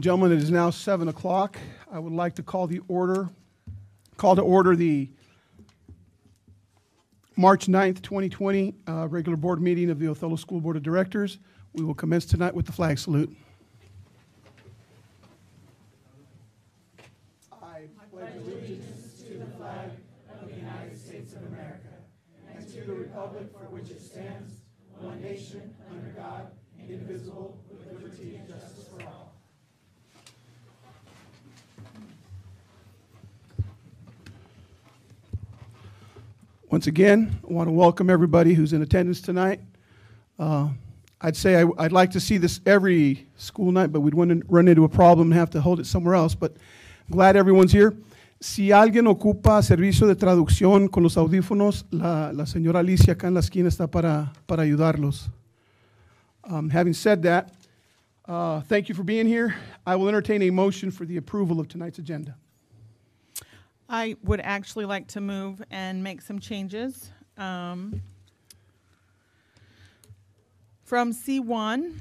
Gentlemen, it is now 7 o'clock. I would like to call the order, call to order the March 9th, 2020 uh, regular board meeting of the Othello School Board of Directors. We will commence tonight with the flag salute. I pledge allegiance to the flag of the United States of America and to the republic for which it stands, one nation, under God, indivisible, with liberty and justice for all. Once again, I want to welcome everybody who's in attendance tonight. Uh, I'd say I, would like to see this every school night, but we'd run, run into a problem and have to hold it somewhere else. But glad everyone's here. Si alguien ocupa servicio de traducción con los audífonos, la, la señora Alicia acá en la esquina está para, para ayudarlos. Um, having said that, uh, thank you for being here. I will entertain a motion for the approval of tonight's agenda. I would actually like to move and make some changes. Um, From C1,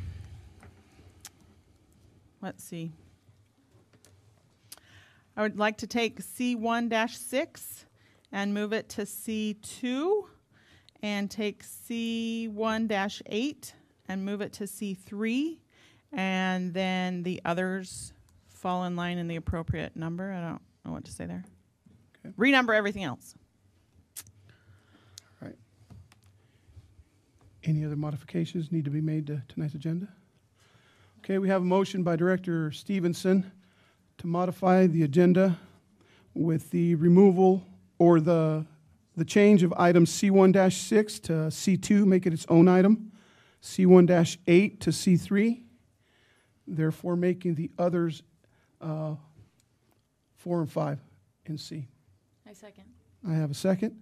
let's see. I would like to take C1-6 and move it to C2, and take C1-8 and move it to C3, and then the others fall in line in the appropriate number. I don't know what to say there. Okay. Renumber everything else. Right. Any other modifications need to be made to tonight's agenda? Okay, we have a motion by Director Stevenson to modify the agenda with the removal or the, the change of item C1-6 to C2, make it its own item, C1-8 to C3, therefore making the others uh, four and five in C. I second. I have a second.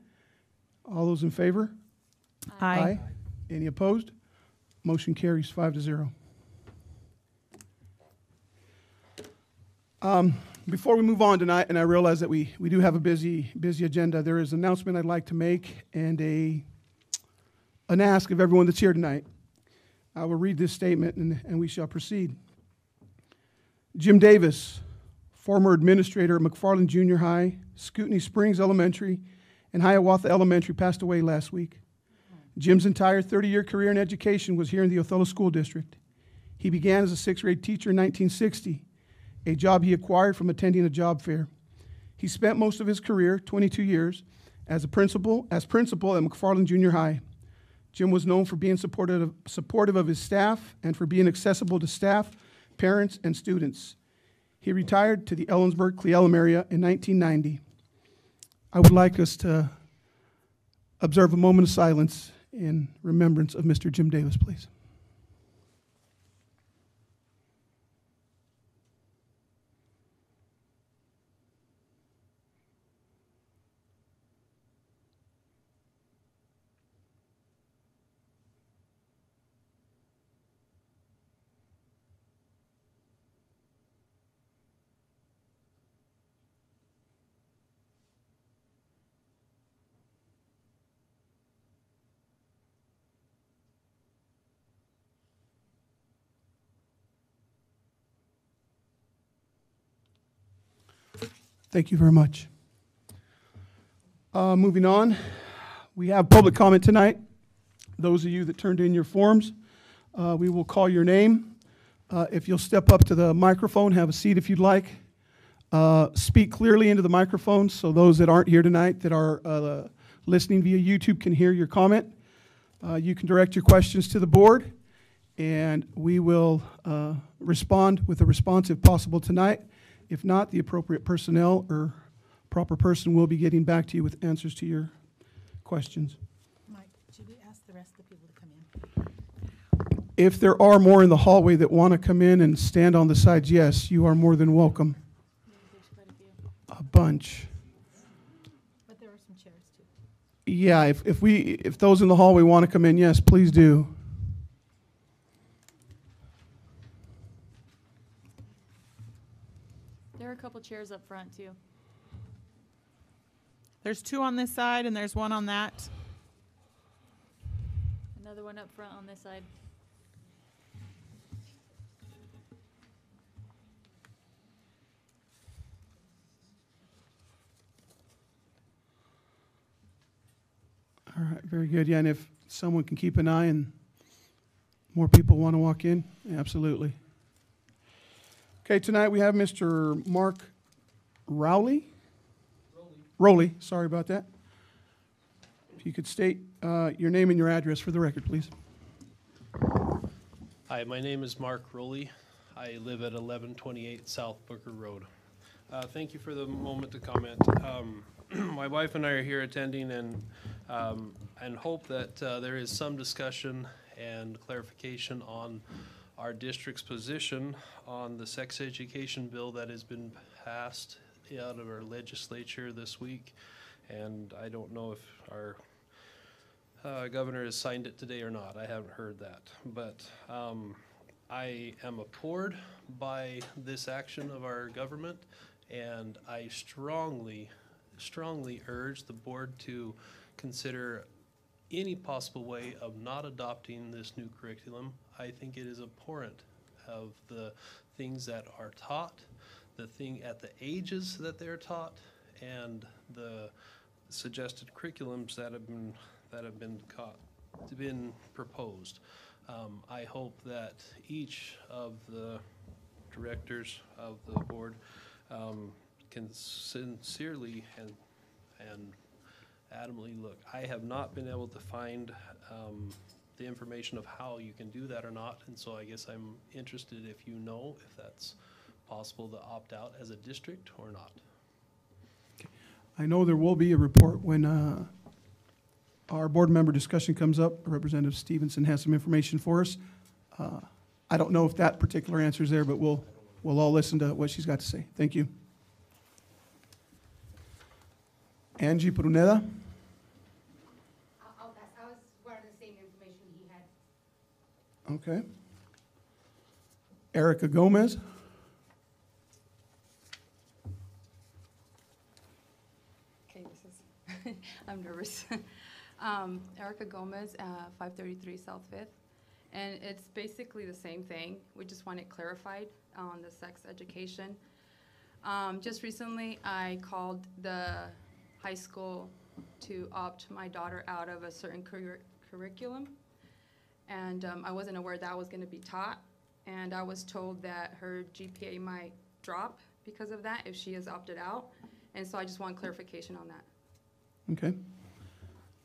All those in favor? Aye. Any opposed? Motion carries five to zero. Um, Before we move on tonight, and I realize that we, we do have a busy, busy agenda, there is an announcement I'd like to make and a, an ask of everyone that's here tonight. I will read this statement and, and we shall proceed. Jim Davis, former administrator at McFarland Junior High, Scootney Springs Elementary, and Hiawatha Elementary, passed away last week. Jim's entire 30 year career in education was here in the Othello School District. He began as a sixth grade teacher in 1960, a job he acquired from attending a job fair. He spent most of his career, 22 years, as a principal, as principal at McFarland Junior High. Jim was known for being supportive, supportive of his staff and for being accessible to staff, parents, and students. He retired to the Ellensburg Cle Elum area in 1990. I would like us to observe a moment of silence in remembrance of Mr. Jim Davis, please. Thank you very much. Uh, moving on, we have public comment tonight. Those of you that turned in your forms, uh, we will call your name. Uh, if you'll step up to the microphone, have a seat if you'd like. Uh, speak clearly into the microphone so those that aren't here tonight that are uh, listening via YouTube can hear your comment. Uh, you can direct your questions to the board, and we will respond with a response if possible tonight. If not, the appropriate personnel or proper person will be getting back to you with answers to your questions. Mike, should we ask the rest of the people to come in? If there are more in the hallway that want to come in and stand on the sides, yes, you are more than welcome. Maybe there's quite a A bunch. but there are some chairs too. Yeah, if, if we, if those in the hallway want to come in, yes, please do. chairs up front too. There's two on this side and there's one on that. Another one up front on this side. All right, very good. Yeah, and if someone can keep an eye and more people want to walk in, absolutely. Okay, tonight we have Mr. Mark Rowley. Rowley, sorry about that. If you could state uh, your name and your address for the record, please. Hi, my name is Mark Rowley. I live at 1128 South Booker Road. Uh, Thank you for the moment to comment. Um, My wife and I are here attending and, um, and hope that uh, there is some discussion and clarification on our district's position on the sex education bill that has been passed out of our legislature this week. And I don't know if our uh, governor has signed it today or not. I haven't heard that. But um, I am abhorred by this action of our government, and I strongly, strongly urge the board to consider any possible way of not adopting this new curriculum. I think it is abhorrent of the things that are taught, the thing at the ages that they're taught, and the suggested curriculums that have been that have been caught, been proposed. Um, I hope that each of the directors of the board um, can sincerely and, and adamantly look. I have not been able to find um, the information of how you can do that or not, and so I guess I'm interested if you know if that's possible to opt out as a district or not. I know there will be a report when uh, our board member discussion comes up. Representative Stevenson has some information for us. Uh, I don't know if that particular answer is there, but we'll, we'll all listen to what she's got to say. Thank you. Angie Pruneda? I'll, I'll pass. I was part of the same information he had. Okay. Erica Gomez? Okay, this is, I'm nervous. Um, Erica Gomez, uh, 533 South Fifth. And it's basically the same thing. We just want it clarified on the sex education. Um, Just recently, I called the high school to opt my daughter out of a certain curri- curriculum. And um, I wasn't aware that was going to be taught. And I was told that her GPA might drop because of that if she is opted out. And so I just want clarification on that. Okay.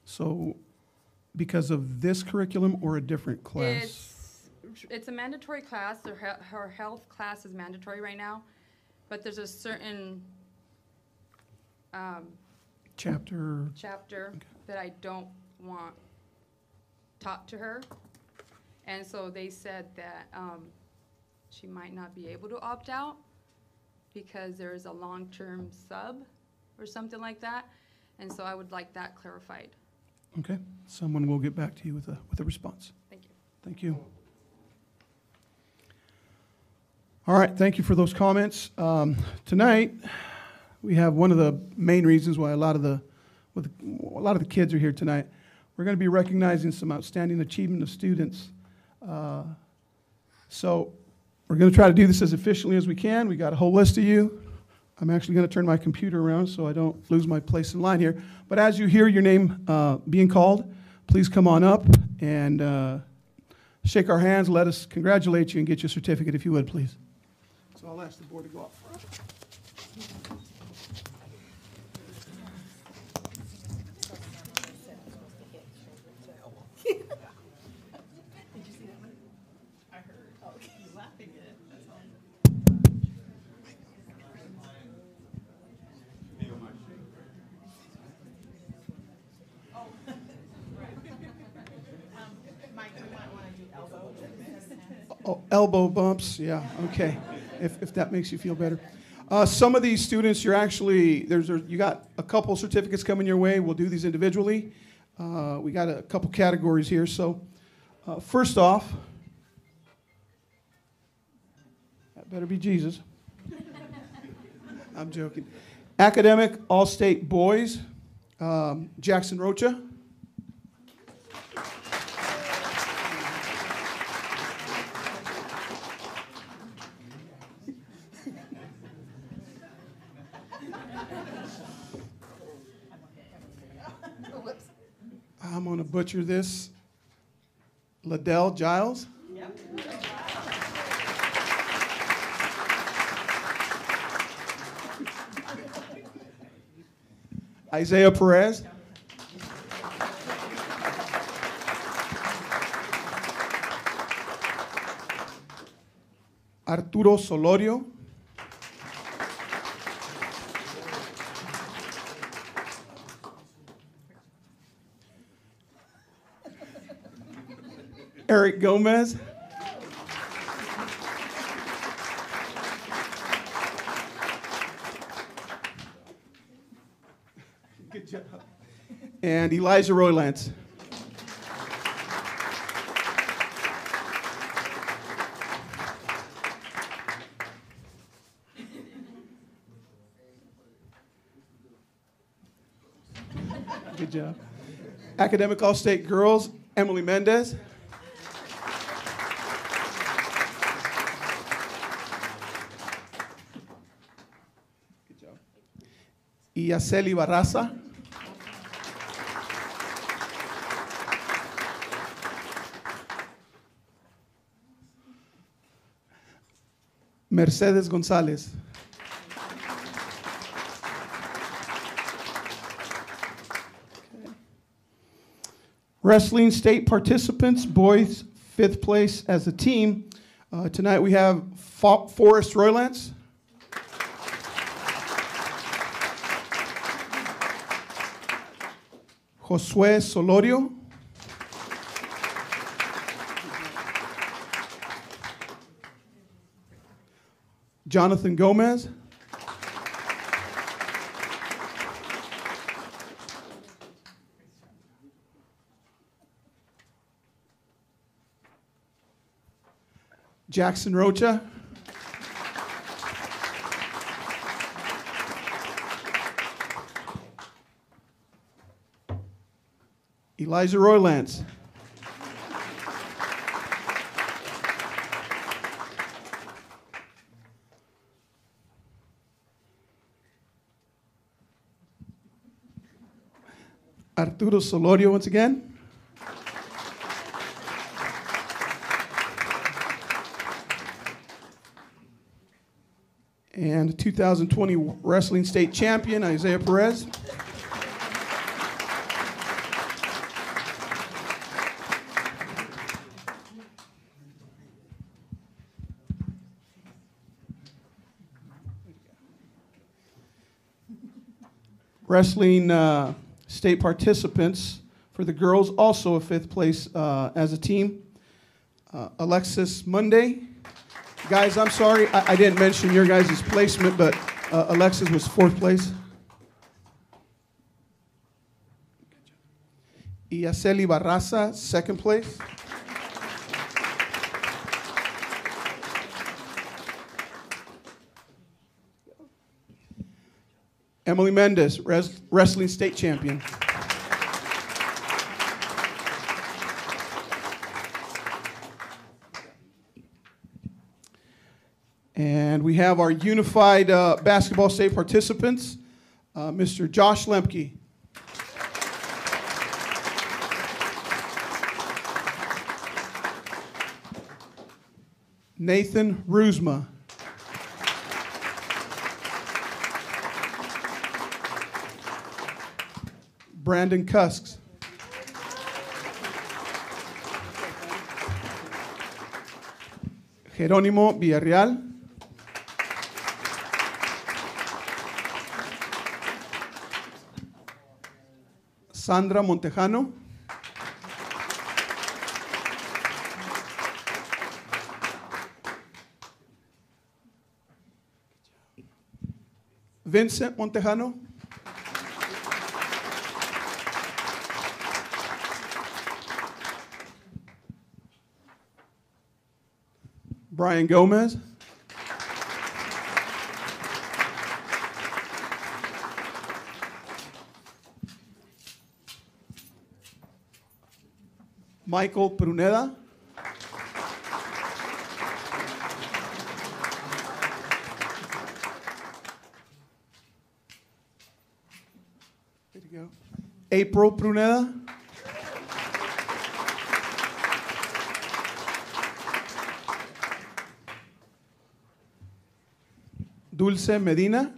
So because of this curriculum or a different class? It's, it's a mandatory class, her, he- her health class is mandatory right now, but there's a certain, um, Chapter, chapter that I don't want taught to her. And so they said that, um, she might not be able to opt out because there is a long-term sub or something like that. And so I would like that clarified. okay. Someone will get back to you with a, with a response. Thank you. Thank you. All right, thank you for those comments. Um, Tonight, we have one of the main reasons why a lot of the, with a lot of the kids are here tonight. We're going to be recognizing some outstanding achievement of students. Uh, So we're going to try to do this as efficiently as we can. We got a whole list of you. I'm actually going to turn my computer around so I don't lose my place in line here. But as you hear your name uh, being called, please come on up and uh, shake our hands, let us congratulate you, and get your certificate if you would, please. So I'll ask the board to go up front. Mike, you might want to do elbow. Oh, elbow bumps, yeah, okay, if, if that makes you feel better. Uh, some of these students, you're actually, there's, you got a couple certificates coming your way. We'll do these individually. Uh, we got a couple categories here. So, uh, first off, that better be Jesus. I'm joking. Academic All State Boys, um, Jackson Rocha. I'm going to butcher this. Liddell Giles. Isaiah Perez. Arturo Solorio. Eric Gomez. Good job. And Elijah Roylance. Good job. Academic All State Girls, Emily Mendez. Yaceli Barraza. Mercedes González. Wrestling state participants, boys fifth place as a team. Uh, tonight we have Fo- Forrest Roylance. Josué Solorio. Jonathan Gomez. Jackson Rocha. Elijah Roylance. Arturo Solorio once again. And 2020 Wrestling State Champion, Isaiah Perez. Wrestling uh, state participants for the girls, also a fifth place uh, as a team. Uh, Alexis Monday. Guys, I'm sorry, I, I didn't mention your guys' placement, but uh, Alexis was fourth place. Iaceli Barraza, second place. Emily Mendez, res- wrestling state champion. And we have our unified uh, basketball state participants, uh, Mr. Josh Lemke. Nathan Ruzma. Brandon Cusks. Jerónimo Villarreal. Sandra Montejano. Vincent Montejano. Brian Gomez. Michael Pruneda. April Pruneda. Dulce Medina.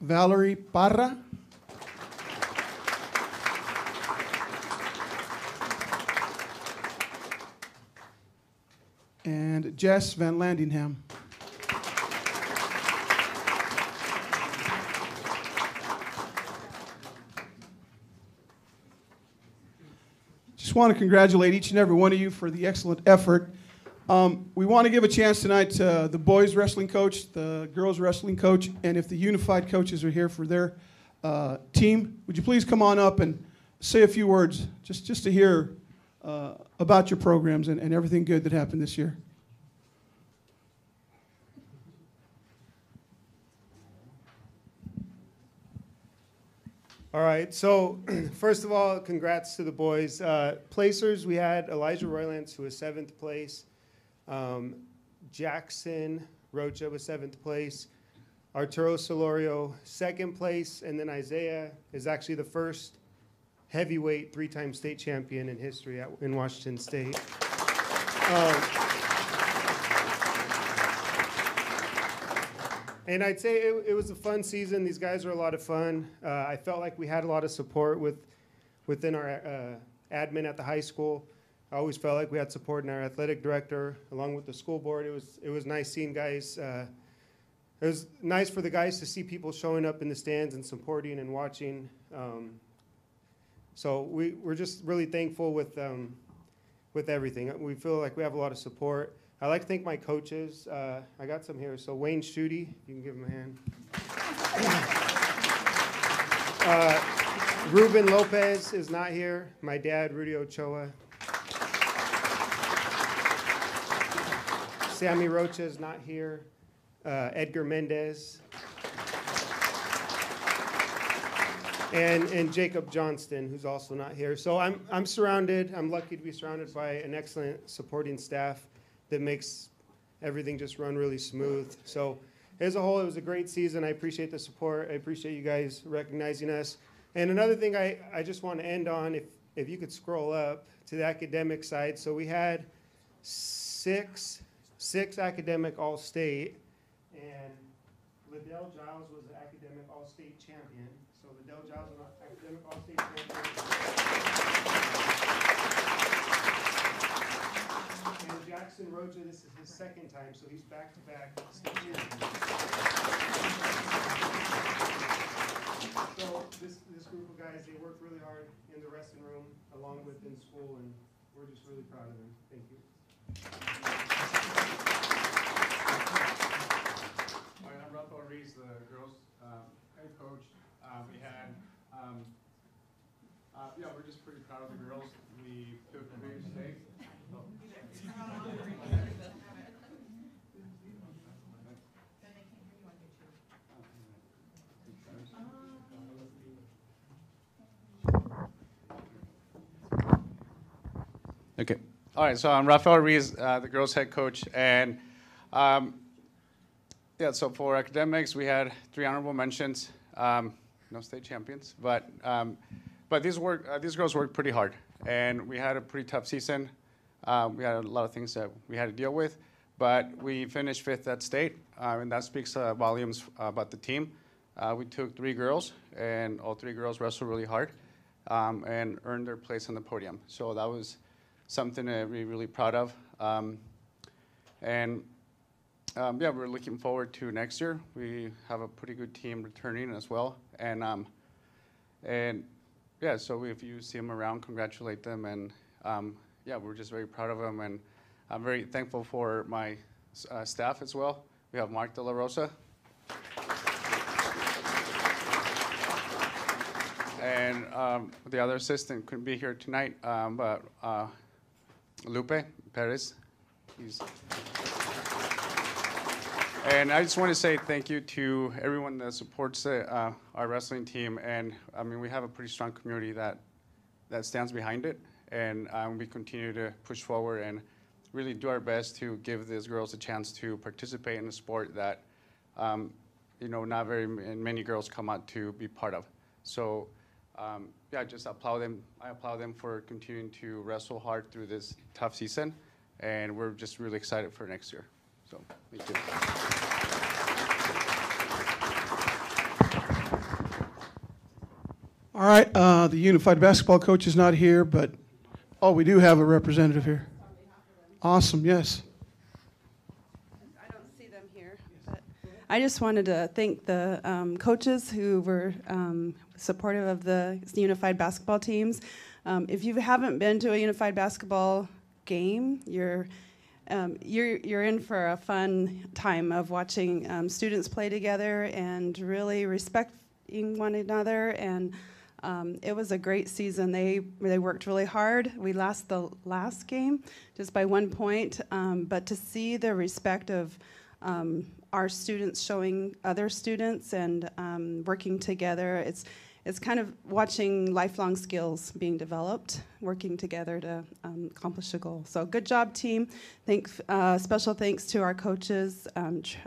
Valerie Parra. And Jess Van Landingham. Just want to congratulate each and every one of you for the excellent effort. Um, we want to give a chance tonight to the boys wrestling coach, the girls wrestling coach, and if the unified coaches are here for their uh, team, would you please come on up and say a few words just, just to hear uh, about your programs and, and everything good that happened this year? All right, so first of all, congrats to the boys. Uh, placers, we had Elijah Roylance, who was seventh place. Um, Jackson Rocha was seventh place. Arturo Solorio, second place. And then Isaiah is actually the first heavyweight three time state champion in history at, in Washington State. Um, And I'd say it, it was a fun season. These guys were a lot of fun. Uh, I felt like we had a lot of support with, within our uh, admin at the high school. I always felt like we had support in our athletic director, along with the school board. It was it was nice seeing guys. Uh, it was nice for the guys to see people showing up in the stands and supporting and watching. Um, so we we're just really thankful with um, with everything. We feel like we have a lot of support. I'd like to thank my coaches. Uh, I got some here. So Wayne Schutte, you can give him a hand. Uh, Ruben Lopez is not here. My dad, Rudy Ochoa. Sammy Rocha is not here. Uh, Edgar Mendez. And, and Jacob Johnston, who's also not here. So I'm, I'm surrounded, I'm lucky to be surrounded by an excellent supporting staff that makes everything just run really smooth. So, as a whole, it was a great season. I appreciate the support. I appreciate you guys recognizing us. And another thing I, I just want to end on, if, if you could scroll up to the academic side. So, we had six, six academic all state, and Liddell Giles was the academic all state champion. So, Liddell Giles was an academic all state champion. And Jackson Rocha, this is his second time, so he's back to back. So this, this group of guys, they worked really hard in the wrestling room along with in school, and we're just really proud of them. Thank you. All right, I'm Rafael Reese, the girls' um, head coach. Uh, We had, um, uh, yeah, we're just pretty proud of the girls. We took big stakes. Okay. All right. So I'm Rafael Reese, uh, the girls' head coach, and um, yeah. So for academics, we had three honorable mentions. Um, no state champions, but um, but these work uh, these girls worked pretty hard, and we had a pretty tough season. Um, we had a lot of things that we had to deal with, but we finished fifth at state, uh, and that speaks uh, volumes about the team. Uh, we took three girls, and all three girls wrestled really hard, um, and earned their place on the podium. So that was something that we're really proud of. Um, and um, yeah, we're looking forward to next year. We have a pretty good team returning as well. And, um, and yeah, so if you see them around, congratulate them. And um, yeah, we're just very proud of them. And I'm very thankful for my uh, staff as well. We have Mark De La Rosa. And um, the other assistant couldn't be here tonight, um, but uh, Lupe Perez. He's and I just want to say thank you to everyone that supports uh, our wrestling team. And I mean, we have a pretty strong community that that stands behind it, and um, we continue to push forward and really do our best to give these girls a chance to participate in a sport that um, you know not very many girls come out to be part of. So um, yeah, just applaud them. I applaud them for continuing to wrestle hard through this tough season, and we're just really excited for next year. So, thank you. All right, uh, the unified basketball coach is not here, but, oh, we do have a representative here. Awesome, yes. I don't see them here, but I just wanted to thank the um, coaches who were um, supportive of the unified basketball teams. Um, if you haven't been to a unified basketball game, you're um, you're you're in for a fun time of watching um, students play together and really respecting one another and. Um, it was a great season. They they worked really hard. We lost the last game just by one point, um, but to see the respect of um, our students showing other students and um, working together, it's it's kind of watching lifelong skills being developed, working together to um, accomplish a goal. So good job, team. Thanks, uh, special thanks to our coaches. Um, tr-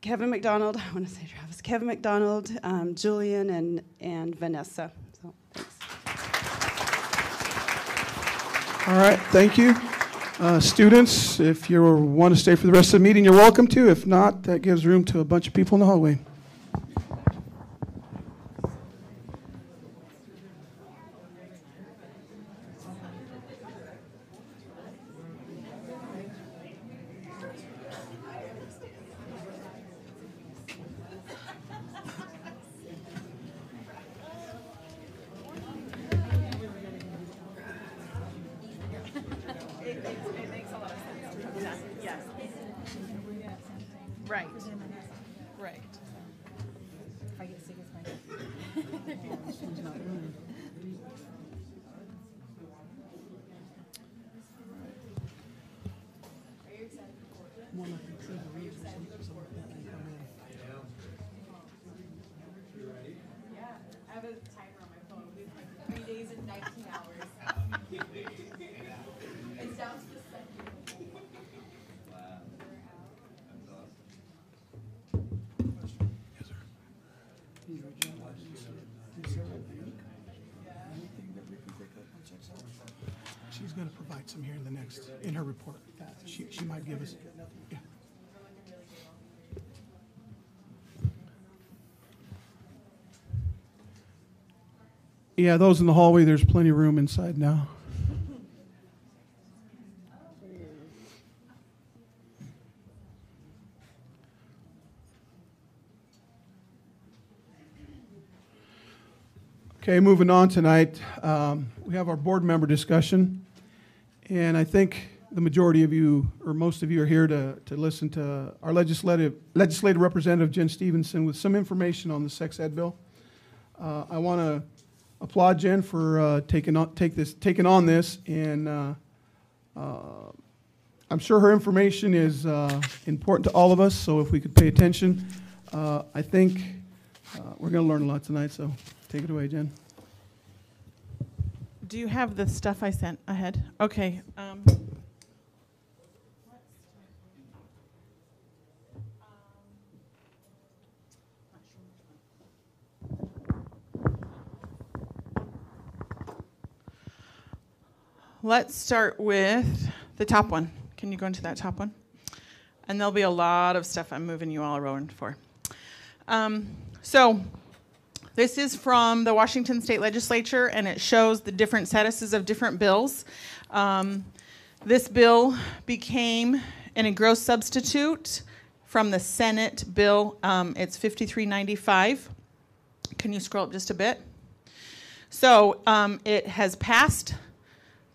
Kevin McDonald, I want to say Travis, Kevin McDonald, um, Julian, and, and Vanessa. So, thanks. All right, thank you. Uh, Students, if you want to stay for the rest of the meeting, you're welcome to. If not, that gives room to a bunch of people in the hallway. Yeah, those in the hallway, there's plenty of room inside now. Okay, moving on tonight, um, we have our board member discussion. And I think the majority of you, or most of you, are here to, to listen to our legislative, legislative representative, Jen Stevenson, with some information on the sex ed bill. Uh, I want to applaud Jen for uh, taking on, take this, taking on this, and uh, uh, I'm sure her information is uh, important to all of us, so if we could pay attention, uh, I think uh, we're going to learn a lot tonight, so take it away, Jen. Do you have the stuff I sent ahead? Okay. Um, Let's start with the top one. Can you go into that top one? And there'll be a lot of stuff I'm moving you all around for. Um, so, this is from the Washington State Legislature, and it shows the different statuses of different bills. Um, this bill became an engrossed substitute from the Senate bill. Um, it's 5395. Can you scroll up just a bit? So um, it has passed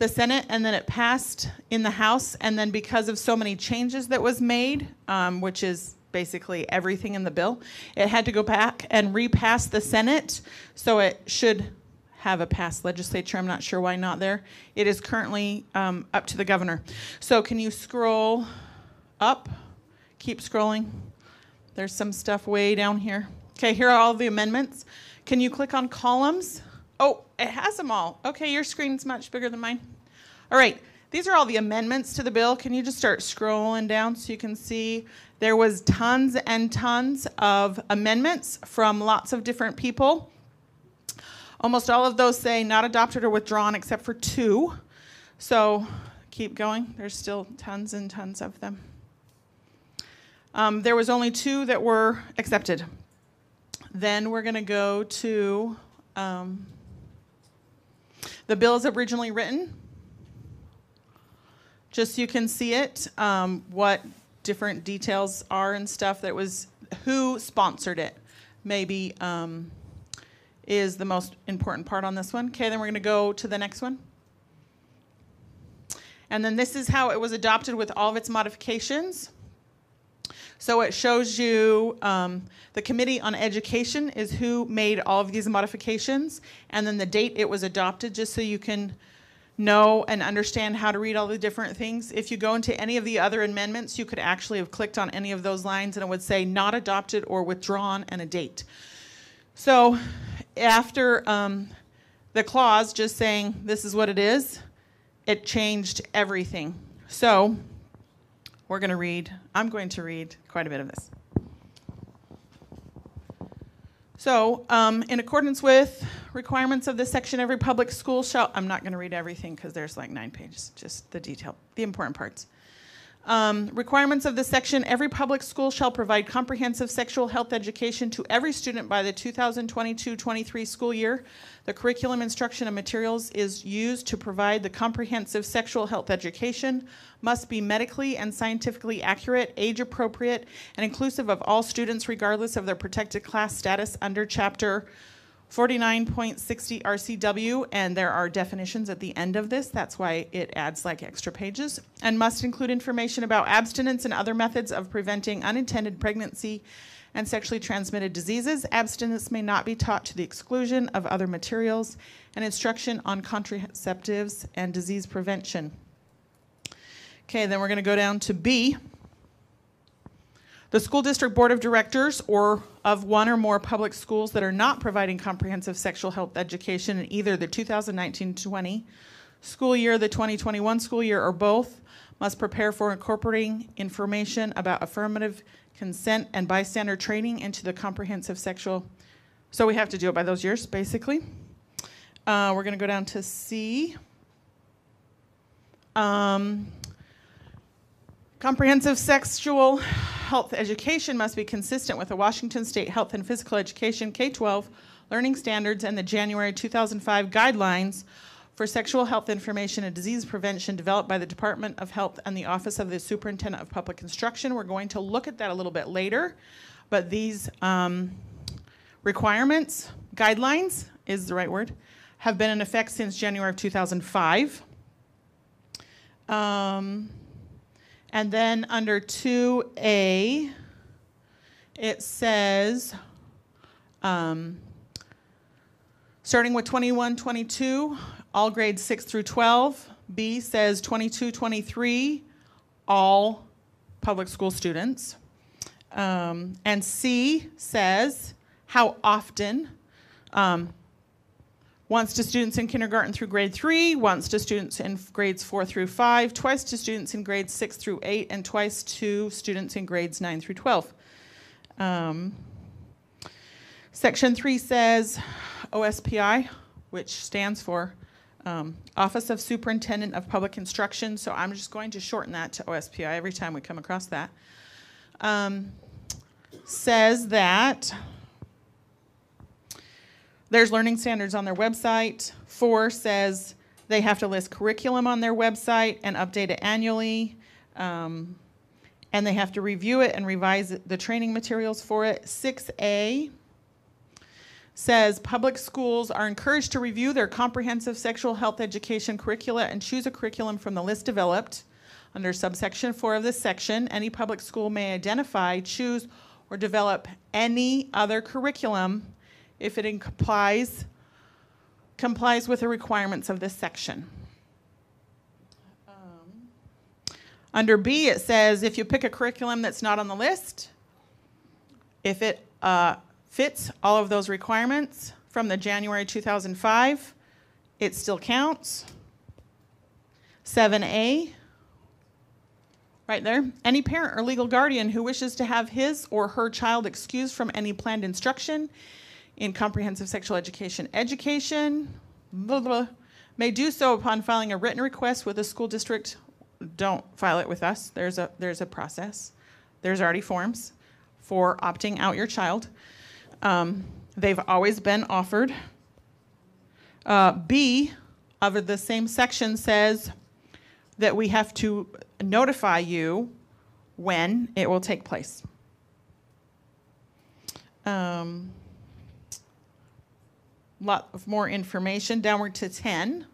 the Senate, and then it passed in the House, and then because of so many changes that was made, um, which is basically everything in the bill, it had to go back and repass the Senate. So it should have a passed legislature. I'm not sure why not there. It is currently um, up to the governor. So can you scroll up? Keep scrolling. There's some stuff way down here. Okay, here are all the amendments. Can you click on columns? Oh, it has them all. Okay, your screen's much bigger than mine. All right, these are all the amendments to the bill. Can you just start scrolling down so you can see there was tons and tons of amendments from lots of different people. Almost all of those say not adopted or withdrawn except for two. So keep going. There's still tons and tons of them. Um, there was only two that were accepted. Then we're going to go to um, the bill as originally written. Just so you can see it, um, what different details are and stuff that was, who sponsored it, maybe um, is the most important part on this one. Okay, then we're going to go to the next one. And then this is how it was adopted with all of its modifications. So it shows you um, the Committee on Education is who made all of these modifications, and then the date it was adopted, just so you can know and understand how to read all the different things. If you go into any of the other amendments, you could actually have clicked on any of those lines and it would say not adopted or withdrawn and a date. So after um, the clause just saying this is what it is, it changed everything. So we're going to read, I'm going to read quite a bit of this. So, um, in accordance with requirements of this section, every public school shall, I'm not going to read everything because there's like nine pages, just the detail, the important parts. Um, requirements of this section every public school shall provide comprehensive sexual health education to every student by the 2022 23 school year. The curriculum, instruction, and materials is used to provide the comprehensive sexual health education, must be medically and scientifically accurate, age appropriate, and inclusive of all students regardless of their protected class status under Chapter 49.60 RCW, and there are definitions at the end of this. That's why it adds like extra pages. And must include information about abstinence and other methods of preventing unintended pregnancy and sexually transmitted diseases. Abstinence may not be taught to the exclusion of other materials, and instruction on contraceptives and disease prevention. Okay, then we're going to go down to B. The school district board of directors or of one or more public schools that are not providing comprehensive sexual health education in either the 2019-20 school year, the 2021 school year, or both must prepare for incorporating information about affirmative consent and bystander training into the comprehensive sexual. So we have to do it by those years, basically. Uh, we're going to go down to C. Um, comprehensive sexual health education must be consistent with the Washington State Health and Physical Education K 12 learning standards and the January 2005 guidelines for sexual health information and disease prevention developed by the Department of Health and the Office of the Superintendent of Public Instruction. We're going to look at that a little bit later, but these um, requirements, guidelines is the right word, have been in effect since January of 2005. Um, and then under 2A, it says, um, starting with 21 22, all grades 6 through 12. B says 22 23, all public school students. Um, and C says how often. Um, once to students in kindergarten through grade three, once to students in grades four through five, twice to students in grades six through eight, and twice to students in grades nine through 12. Um, section three says OSPI, which stands for um, Office of Superintendent of Public Instruction. So I'm just going to shorten that to OSPI every time we come across that. Um, says that there's learning standards on their website. Four says they have to list curriculum on their website and update it annually. Um, and they have to review it and revise the training materials for it. 6A says public schools are encouraged to review their comprehensive sexual health education curricula and choose a curriculum from the list developed. Under subsection 4 of this section, any public school may identify, choose, or develop any other curriculum if it complies, complies with the requirements of this section. Um, under B, it says if you pick a curriculum that's not on the list, if it uh, fits all of those requirements from the January 2005, it still counts. 7A, right there. Any parent or legal guardian who wishes to have his or her child excused from any planned instruction in comprehensive sexual education. Education blah, blah, may do so upon filing a written request with the school district. Don't file it with us. There's a there's a process. There's already forms for opting out your child. Um, they've always been offered. Uh, B of the same section says that we have to notify you when it will take place. Um, lot of more information downward to 10.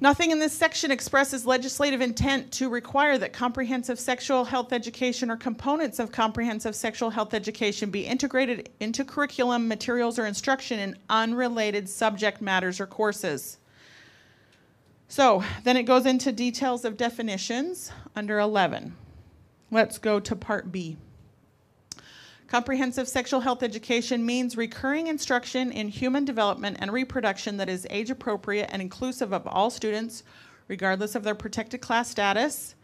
Nothing in this section expresses legislative intent to require that comprehensive sexual health education or components of comprehensive sexual health education be integrated into curriculum, materials, or instruction in unrelated subject matters or courses. So then it goes into details of definitions under 11. Let's go to part B. Comprehensive sexual health education means recurring instruction in human development and reproduction that is age appropriate and inclusive of all students, regardless of their protected class status.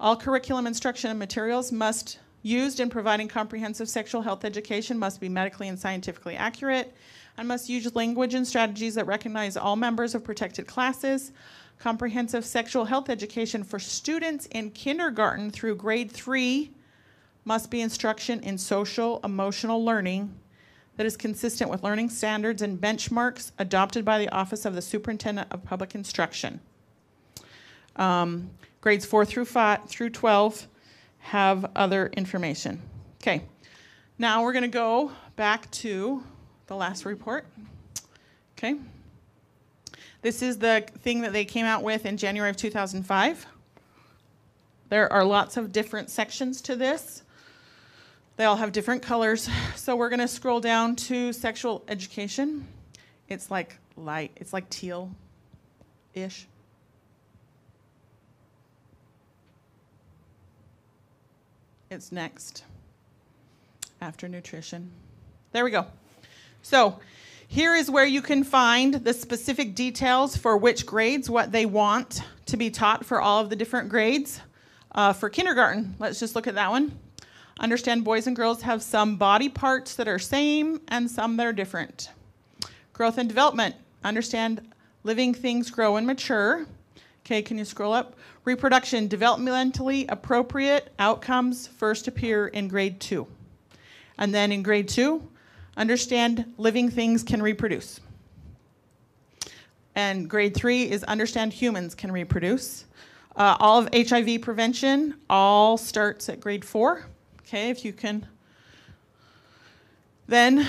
All curriculum instruction and materials must used in providing comprehensive sexual health education must be medically and scientifically accurate and must use language and strategies that recognize all members of protected classes. Comprehensive sexual health education for students in kindergarten through grade 3 must be instruction in social emotional learning that is consistent with learning standards and benchmarks adopted by the Office of the Superintendent of Public Instruction. Um, grades 4 through 5 through 12 have other information. Okay, now we're going to go back to the last report. Okay, this is the thing that they came out with in January of 2005. There are lots of different sections to this. They all have different colors. So we're going to scroll down to sexual education. It's like light, it's like teal ish. It's next after nutrition. There we go. So here is where you can find the specific details for which grades, what they want to be taught for all of the different grades. Uh, for kindergarten, let's just look at that one. Understand boys and girls have some body parts that are same and some that are different. Growth and development. Understand living things grow and mature. Okay, can you scroll up? Reproduction, developmentally appropriate outcomes first appear in grade two. And then in grade two, understand living things can reproduce. And grade three is understand humans can reproduce. Uh, all of HIV prevention all starts at grade four. Okay, if you can. Then,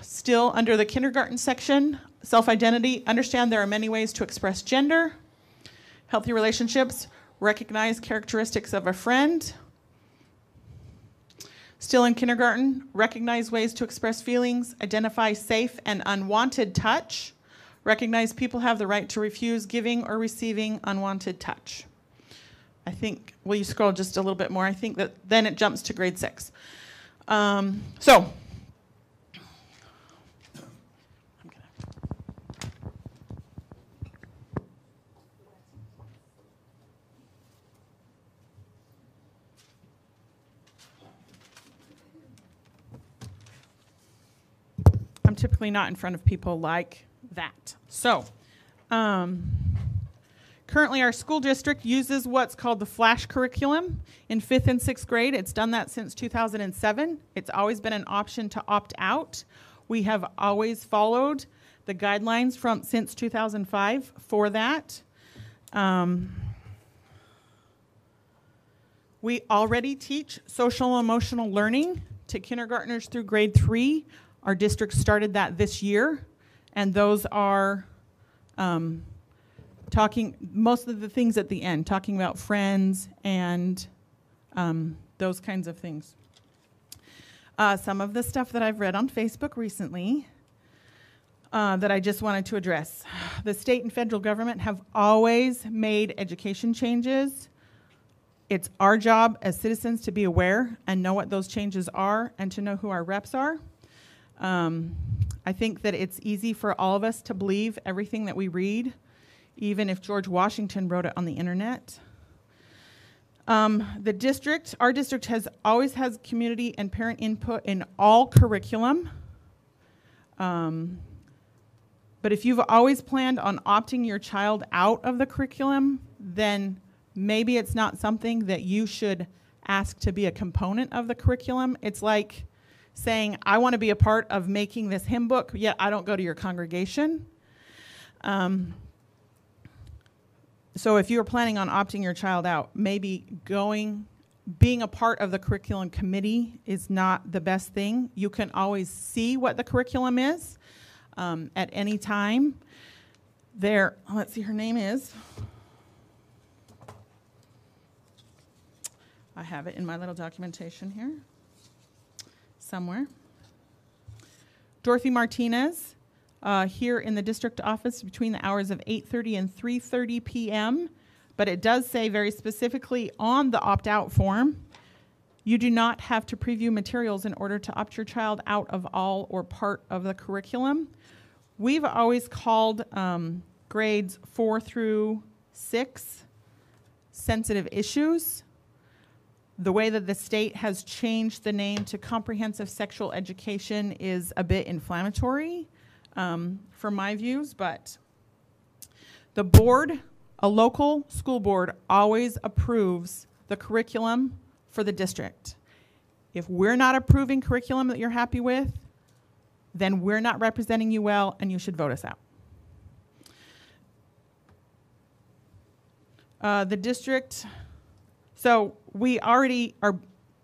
still under the kindergarten section, self identity, understand there are many ways to express gender. Healthy relationships, recognize characteristics of a friend. Still in kindergarten, recognize ways to express feelings, identify safe and unwanted touch, recognize people have the right to refuse giving or receiving unwanted touch. I think, will you scroll just a little bit more? I think that then it jumps to grade six. Um, so, I'm typically not in front of people like that. So, um, Currently, our school district uses what's called the flash curriculum in fifth and sixth grade. It's done that since 2007. It's always been an option to opt out. We have always followed the guidelines from since 2005 for that. Um, we already teach social emotional learning to kindergartners through grade three. Our district started that this year, and those are um, talking most of the things at the end, talking about friends and um, those kinds of things. Uh, some of the stuff that I've read on Facebook recently uh, that I just wanted to address. The state and federal government have always made education changes. It's our job as citizens to be aware and know what those changes are and to know who our reps are. Um, I think that it's easy for all of us to believe everything that we read even if George Washington wrote it on the internet. Um, the district, our district has always has community and parent input in all curriculum. Um, but if you've always planned on opting your child out of the curriculum, then maybe it's not something that you should ask to be a component of the curriculum. It's like saying, I want to be a part of making this hymn book, yet I don't go to your congregation. Um, so if you're planning on opting your child out, maybe going, being a part of the curriculum committee is not the best thing. You can always see what the curriculum is um, at any time. There, let's see, her name is. I have it in my little documentation here somewhere. Dorothy Martinez, uh, here in the district office between the hours of 8:30 and 3:30 p.m. But it does say very specifically on the opt-out form, you do not have to preview materials in order to opt your child out of all or part of the curriculum. We've always called um, grades four through six sensitive issues the way that the state has changed the name to comprehensive sexual education is a bit inflammatory um, for my views, but the board, a local school board, always approves the curriculum for the district. If we're not approving curriculum that you're happy with, then we're not representing you well and you should vote us out. Uh, the district so we already are,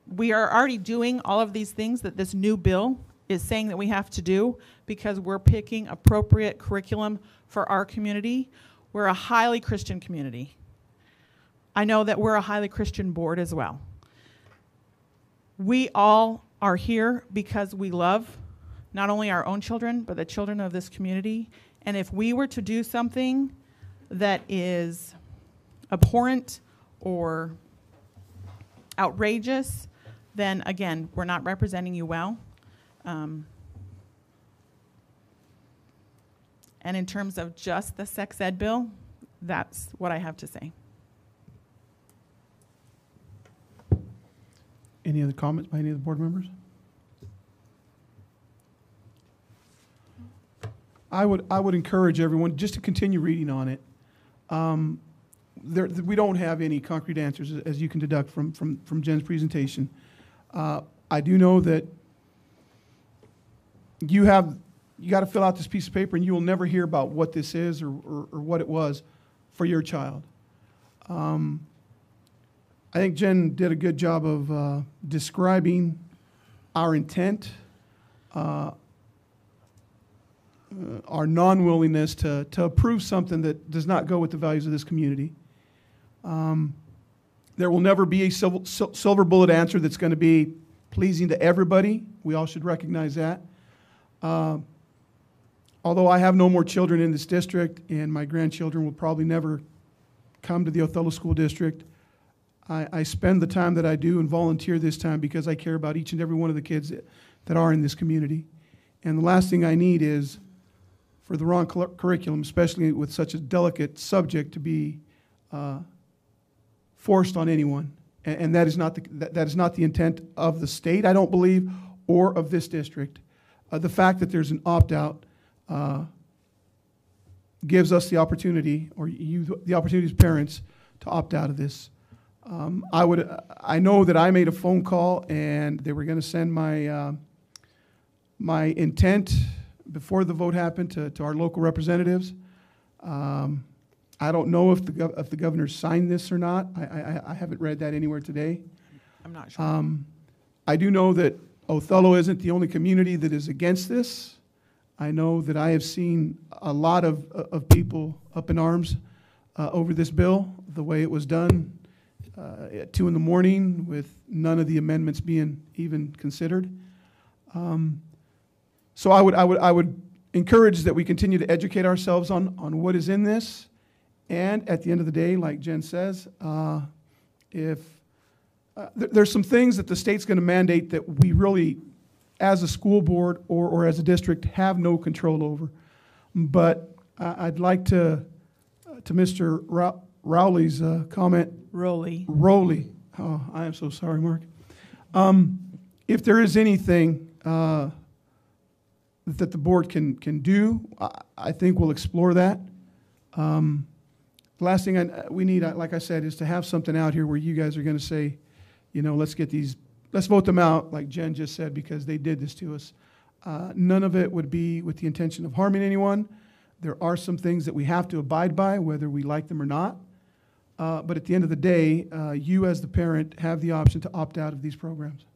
we are already doing all of these things that this new bill is saying that we have to do because we're picking appropriate curriculum for our community. We're a highly Christian community. I know that we're a highly Christian board as well. We all are here because we love not only our own children, but the children of this community. And if we were to do something that is abhorrent or outrageous, then again, we're not representing you well. Um, and in terms of just the sex ed bill, that's what I have to say. Any other comments by any of the board members? I would, I would encourage everyone just to continue reading on it. Um, there, we don't have any concrete answers, as you can deduct from, from, from Jen's presentation. Uh, I do know that you have, you got to fill out this piece of paper, and you will never hear about what this is or, or, or what it was for your child. Um, I think Jen did a good job of uh, describing our intent, uh, uh our non willingness to, to approve something that does not go with the values of this community. Um, there will never be a silver, silver bullet answer that's going to be pleasing to everybody. We all should recognize that. Uh, although I have no more children in this district, and my grandchildren will probably never come to the Othello School District, I, I, spend the time that I do and volunteer this time because I care about each and every one of the kids that, that are in this community. And the last thing I need is for the wrong curriculum, especially with such a delicate subject, to be uh, forced on anyone. And, and that, is not the, that, that is not the intent of the state, I don't believe, or of this district. Uh, the fact that there's an opt out uh, gives us the opportunity, or you, the opportunity as parents, to opt out of this. Um, I would, I know that I made a phone call and they were going to send my, uh, my intent before the vote happened to, to our local representatives. Um, I don't know if the, gov- if the governor signed this or not. I, I, I haven't read that anywhere today. I'm not sure. Um, I do know that Othello isn't the only community that is against this. I know that I have seen a lot of, of people up in arms uh, over this bill, the way it was done uh, at two in the morning with none of the amendments being even considered. Um, so I would, I would, I would encourage that we continue to educate ourselves on, on what is in this and at the end of the day, like Jen says, uh, if uh, th- there's some things that the state's going to mandate that we really, as a school board or, or as a district, have no control over. But uh, I'd like to, to Mr. Row- Rowley's uh, comment. Rowley. Rowley. Oh, I am so sorry, Mark. Um, if there is anything uh, that the board can, can do. I, I think we'll explore that. Um, the last thing I, we need, uh, like I said, is to have something out here where you guys are gonna say, you know, let's get these, let's vote them out, like Jen just said, because they did this to us. Uh, none of it would be with the intention of harming anyone. There are some things that we have to abide by, whether we like them or not. Uh, but at the end of the day, uh, you as the parent have the option to opt out of these programs.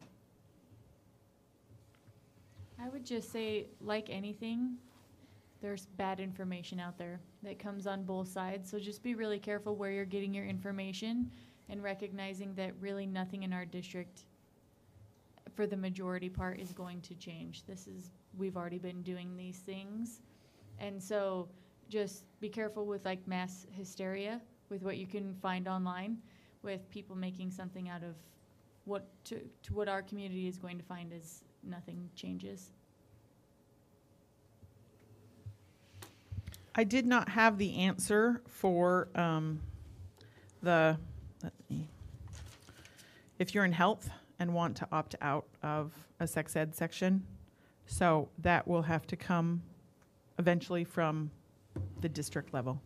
I would just say, like anything, there's bad information out there that comes on both sides. So just be really careful where you're getting your information and recognizing that really nothing in our district, for the majority part, is going to change. This is, we've already been doing these things. And so just be careful with like mass hysteria, with what you can find online, with people making something out of what, to, to what our community is going to find is nothing changes. I did not have the answer for um, the, if you're in health and want to opt out of a sex ed section. So that will have to come eventually from the district level.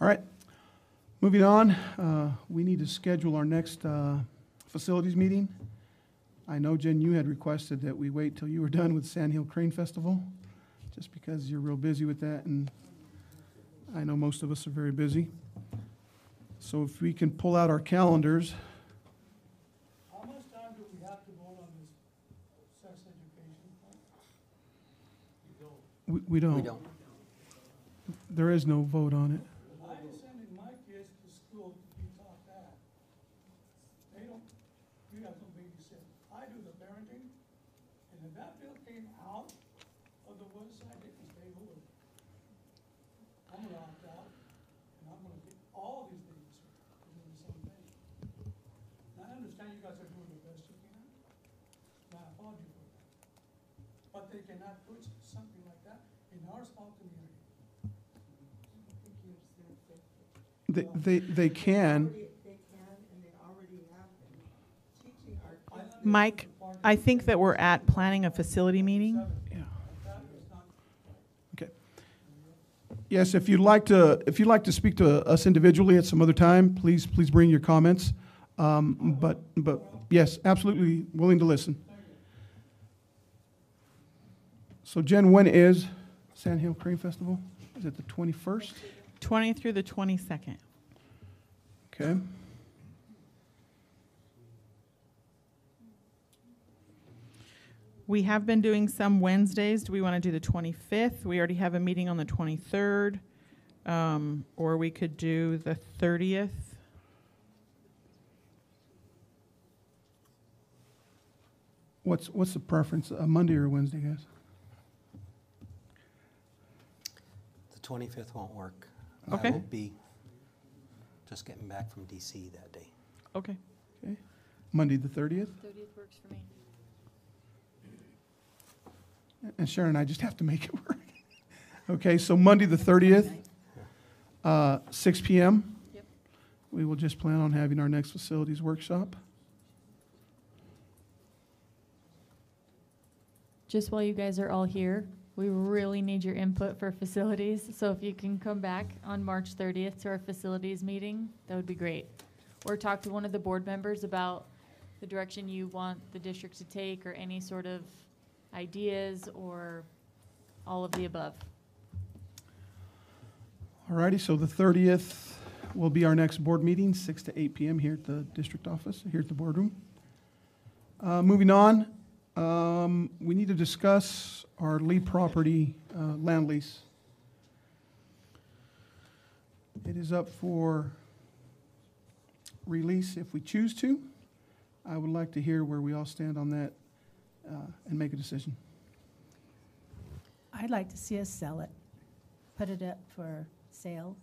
All right, moving on, uh, we need to schedule our next uh, facilities meeting. I know, Jen, you had requested that we wait till you were done with Sand Hill Crane Festival, just because you're real busy with that, and I know most of us are very busy. So if we can pull out our calendars, How much time do we have to vote on this sex education? we we don't. We don't. There is no vote on it. I'm sending my kids to school to be taught that. They don't, we have no babysit. I do the parenting, and if that bill came out of the website, they can stay with it. I'm gonna opt out, and I'm gonna get all these babysitters to do the same thing. And I understand you guys are doing the best you can, and I applaud you for that. But they cannot put something like that in our small community. They, they, they can, Mike, I think that we're at planning a facility meeting. okay. Yes, if you'd like to, if you'd like to speak to us individually at some other time, please, please bring your comments. Um, But, but, yes, absolutely willing to listen. So Jen, when is Sand Hill Crane Festival? Is it the 21st? 20 through the 22nd. Okay. We have been doing some Wednesdays. Do we want to do the 25th? We already have a meeting on the 23rd. Um, Or we could do the 30th. What's, what's the preference, a Monday or a Wednesday, guys? The twenty-fifth won't work. Okay. I will be just getting back from DC that day. Okay. Okay. Monday, the 30th? Thirtieth works for me. And Sharon and I just have to make it work. Okay, so Monday, the 30th, uh, 6 PM. Yep. We will just plan on having our next facilities workshop. Just while you guys are all here, we really need your input for facilities. So if you can come back on March thirtieth to our facilities meeting, that would be great. Or talk to one of the board members about the direction you want the district to take or any sort of ideas or all of the above. All righty, so the 30th will be our next board meeting, 6 to 8 PM here at the district office, here at the boardroom. Uh, Moving on, um, we need to discuss our Lee property uh, land lease. It is up for release if we choose to. I would like to hear where we all stand on that uh, and make a decision. I'd like to see us sell it, put it up for sale.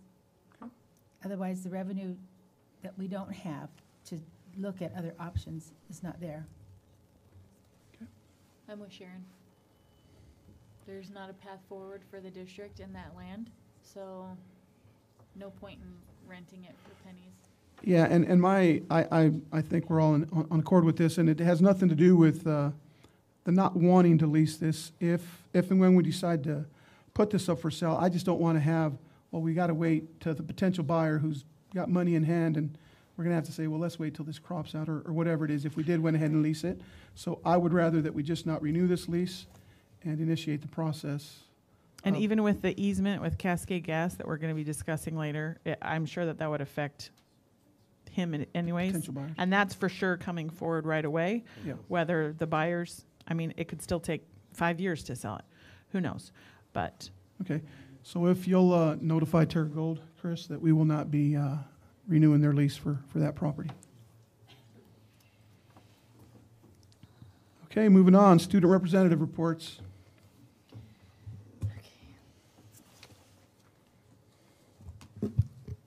Otherwise, the revenue that we don't have to look at other options is not there. I'm with Sharon. There's not a path forward for the district in that land, so no point in renting it for pennies. Yeah, and, and my, I, I, I think we're all in, on on accord with this, and it has nothing to do with, uh, the not wanting to lease this if, if and when we decide to put this up for sale. I just don't want to have, well, we got to wait to the potential buyer who's got money in hand and we're going to have to say, well, let's wait till this crops out or, or whatever it is if we did went ahead and lease it. So I would rather that we just not renew this lease and initiate the process. And of- even with the easement with Cascade Gas that we're going to be discussing later, i I'm sure that that would affect him in- anyways. Potential buyers. And that's for sure coming forward right away. Yeah. Whether the buyers, I mean, it could still take five years to sell it. Who knows? But Okay, so if you'll uh, notify Terra Gold, Chris, that we will not be uh, renewing their lease for, for that property. Okay, moving on, student representative reports.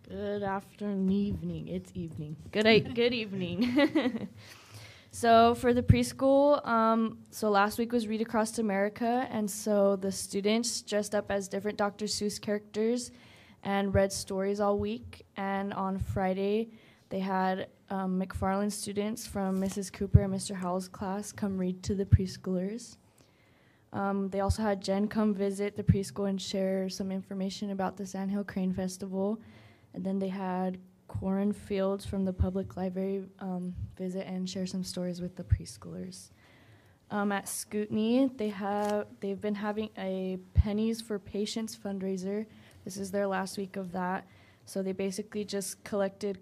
Good afternoon, evening. It's evening. Good good evening. so for the preschool, um, so last week was Read Across America, and so the students dressed up as different Dr. Seuss characters and read stories all week. And on Friday, they had um, McFarland students from Mrs. Cooper and Mr. Howell's class come read to the preschoolers. Um, they also had Jen come visit the preschool and share some information about the Sandhill Crane Festival. And then they had Corin Fields from the public library um, visit and share some stories with the preschoolers. Um, at Scootney, they have they've been having a Pennies for Patients fundraiser. This is their last week of that. So they basically just collected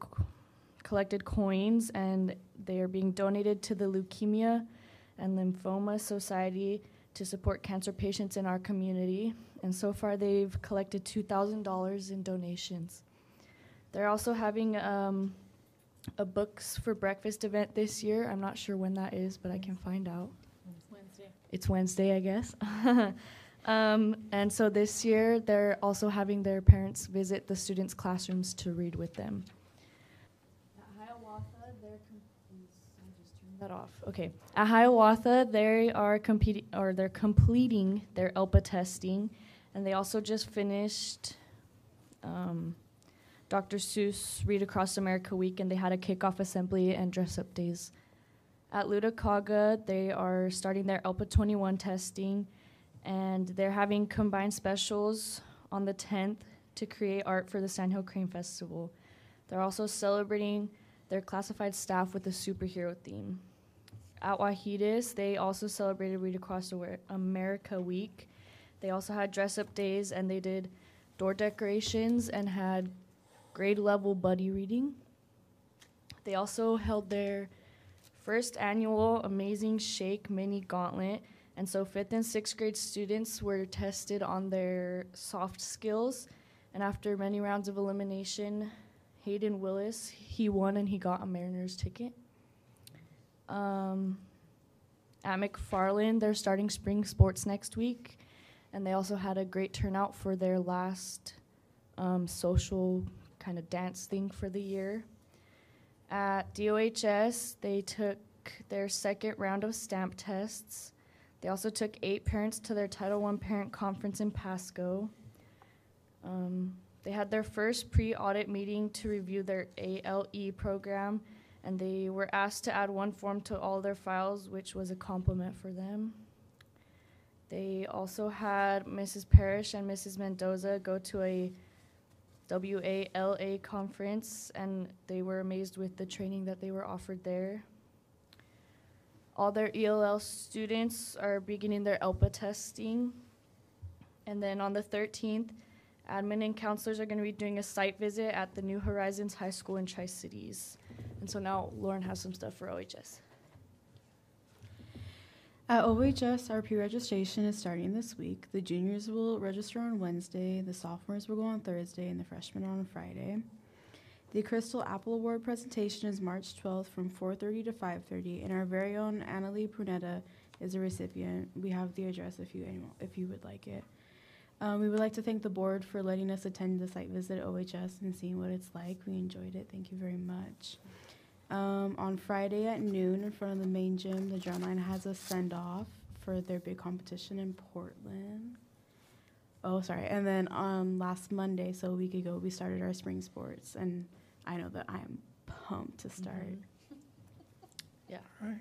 collected coins and they are being donated to the Leukemia and Lymphoma Society to support cancer patients in our community. And so far, they've collected $2,000 in donations. They're also having um, a books for breakfast event this year. I'm not sure when that is, but I can find out. Wednesday. It's Wednesday, I guess. um, and so this year, they're also having their parents visit the students' classrooms to read with them. At Hiawatha, they're that off. Okay. At Hiawatha, they are competing or they're completing their ELPA testing, and they also just finished um, Dr. Seuss Read Across America Week, and they had a kickoff assembly and dress up days. At Lutacaga, they are starting their ELPA 21 testing, and they're having combined specials on the 10th to create art for the Sandhill Crane Festival. They're also celebrating their classified staff with a superhero theme. At Wahitis, they also celebrated Read Across America Week. They also had dress up days and they did door decorations and had grade level buddy reading. They also held their first annual Amazing Shake mini gauntlet. And so, fifth and sixth grade students were tested on their soft skills. And after many rounds of elimination, Hayden Willis, he won and he got a Mariners ticket. Um, at McFarland, they're starting spring sports next week, and they also had a great turnout for their last um, social kind of dance thing for the year. At DOHS, they took their second round of stamp tests. They also took eight parents to their Title I parent conference in Pasco. Um, they had their first pre audit meeting to review their ALE program, and they were asked to add one form to all their files, which was a compliment for them. They also had Mrs. Parrish and Mrs. Mendoza go to a WALA conference, and they were amazed with the training that they were offered there. All their ELL students are beginning their ELPA testing. And then on the 13th, admin and counselors are going to be doing a site visit at the New Horizons High School in Tri Cities. And so now Lauren has some stuff for OHS. At OHS, our pre-registration is starting this week. The juniors will register on Wednesday, the sophomores will go on Thursday, and the freshmen on Friday. The Crystal Apple Award presentation is March 12th from 4:30 to 5:30, and our very own Annalie Prunetta is a recipient. We have the address if you if you would like it. Um, we would like to thank the board for letting us attend the site visit OHS and seeing what it's like. We enjoyed it. Thank you very much. Um, on Friday at noon, in front of the main gym, the Drumline has a send off for their big competition in Portland. Oh, sorry. And then on last Monday, so a week ago, we started our spring sports, and I know that I am pumped to start. Yeah. All right.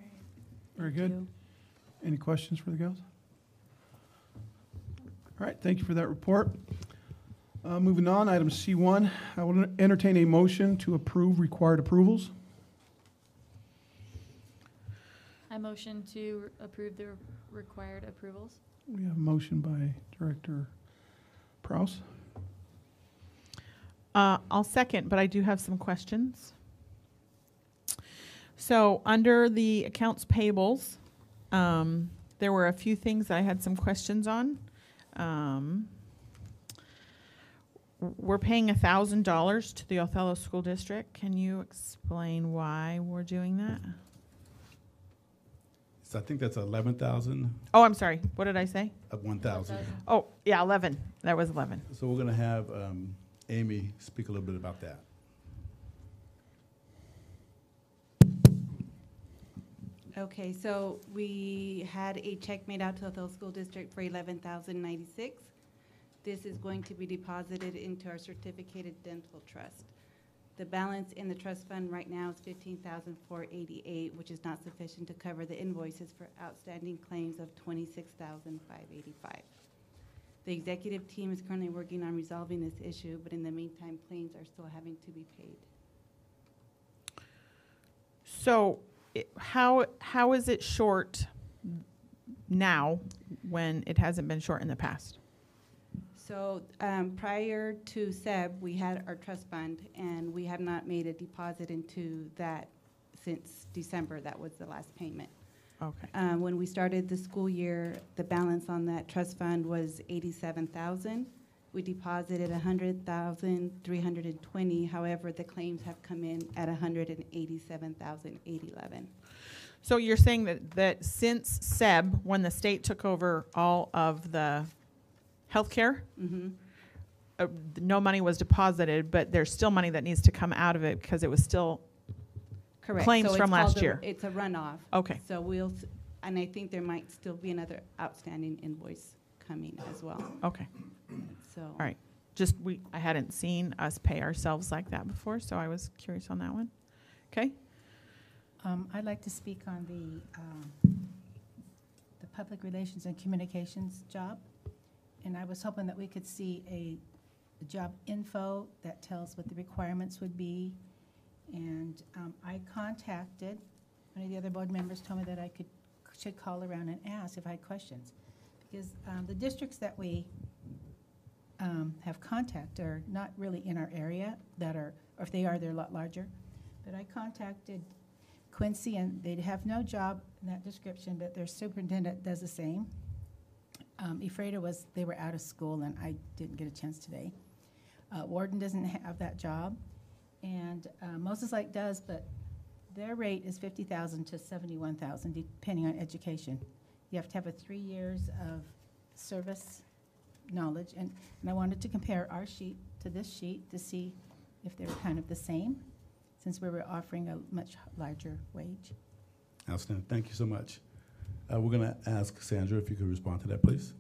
Very good. Any questions for the girls? All right, thank you for that report. Uh, Moving on, item C1, I will entertain a motion to approve required approvals. I motion to approve the required approvals. We have a motion by Director Prouse. Uh, I'll second, but I do have some questions. So, under the accounts payables, um, there were a few things I had some questions on. Um, we're paying thousand dollars to the Othello School District. Can you explain why we're doing that? So I think that's 11,000. Oh, I'm sorry. What did I say? of one thousand. Oh, yeah, eleven. That was eleven. So we're gonna have um, Amy speak a little bit about that. Okay, so we had a check made out to Othello School District for eleven thousand ninety-six. This is going to be deposited into our certificated dental trust. The balance in the trust fund right now is fifteen thousand four eighty-eight, which is not sufficient to cover the invoices for outstanding claims of twenty-six thousand five eighty-five. The executive team is currently working on resolving this issue, but in the meantime, claims are still having to be paid. So, it, how how is it short now when it hasn't been short in the past? So um, prior to SEB, we had our trust fund, and we have not made a deposit into that since December. That was the last payment. Okay. Um, When we started the school year, the balance on that trust fund was 87,000. We deposited 100,320. However, the claims have come in at 187,811. So you're saying that that since SEB, when the state took over all of the healthcare, Mhm. uh, no money was deposited, but there's still money that needs to come out of it because it was still Correct. claims So it's from last called a- year. It's a runoff. Okay. So we'll, s- and I think there might still be another outstanding invoice coming as well. Okay. So. All right. Just we I hadn't seen us pay ourselves like that before, so I was curious on that one. Okay. Um, I'd like to speak on the, um, the public relations and communications job. And I was hoping that we could see a, a job info that tells what the requirements would be. And, um, I contacted, one of the other board members told me that I could, should call around and ask if I had questions. Because, um, the districts that we, um, have contact are not really in our area that are, or if they are, they're a lot larger. But I contacted Quincy, and they'd have no job in that description, but their superintendent does the same. Um, was, they were out of school, and I didn't get a chance today. Uh, Warden doesn't have that job, and uh, Moses Lake does, but their rate is fifty thousand to seventy-one thousand, depending on education. You have to have a three years of service knowledge, and, and I wanted to compare our sheet to this sheet to see if they're kind of the same, since we were offering a much larger wage. Outstanding, thank you so much. Uh, We're gonna ask Sandra if you could respond to that, please.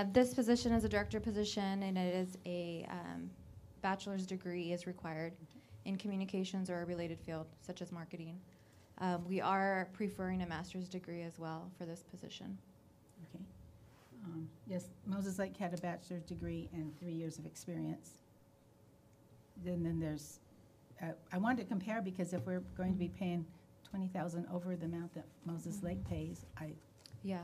Uh, this position is a director position, and it is a um, bachelor's degree is required in communications or a related field, such as marketing. Um, we are preferring a master's degree as well for this position. Okay. Um, Yes, Moses Lake had a bachelor's degree and three years of experience. Then, then there's, uh, I wanted to compare because if we're going to be paying twenty thousand over the amount that Moses Lake pays, I, Yeah.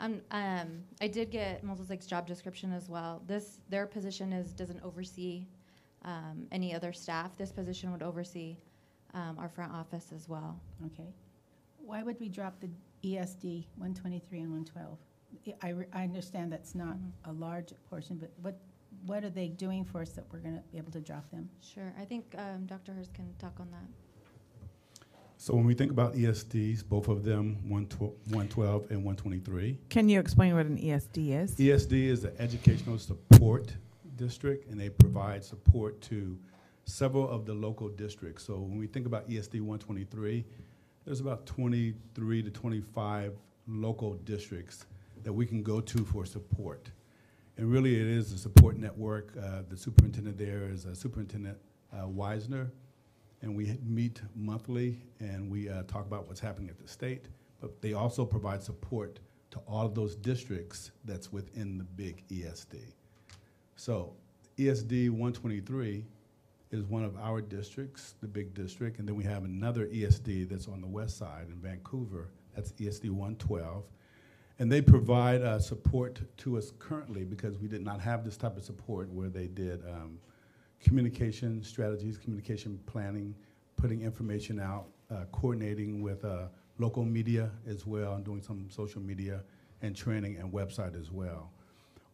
Um, um, I did get Moses Lake's job description as well. This, their position is, doesn't oversee um, any other staff. This position would oversee um, our front office as well. okay. Why would we drop the ESD one twenty-three and one twelve? I, re- I understand that's not a large portion, but what, what are they doing for us that we're gonna be able to drop them? Sure. I think um, Dr. Hurst can talk on that. So when we think about ESDs, both of them, 112 and 123, Can you explain what an ESD is? ESD is the Educational Support District, and they provide support to several of the local districts. So when we think about ESD 123, there's about 23 to 25 local districts that we can go to for support. And really, it is a support network. Uh, The superintendent there is uh, Superintendent uh, Weisner, and we meet monthly, and we uh, talk about what's happening at the state, but they also provide support to all of those districts that's within the big ESD. So ESD 123 is one of our districts, the big district, and then we have another ESD that's on the west side in Vancouver, that's ESD 112. And they provide uh, support to us currently because we did not have this type of support where they did um, communication strategies, communication planning, putting information out, uh, coordinating with uh, local media as well, and doing some social media and training and website as well.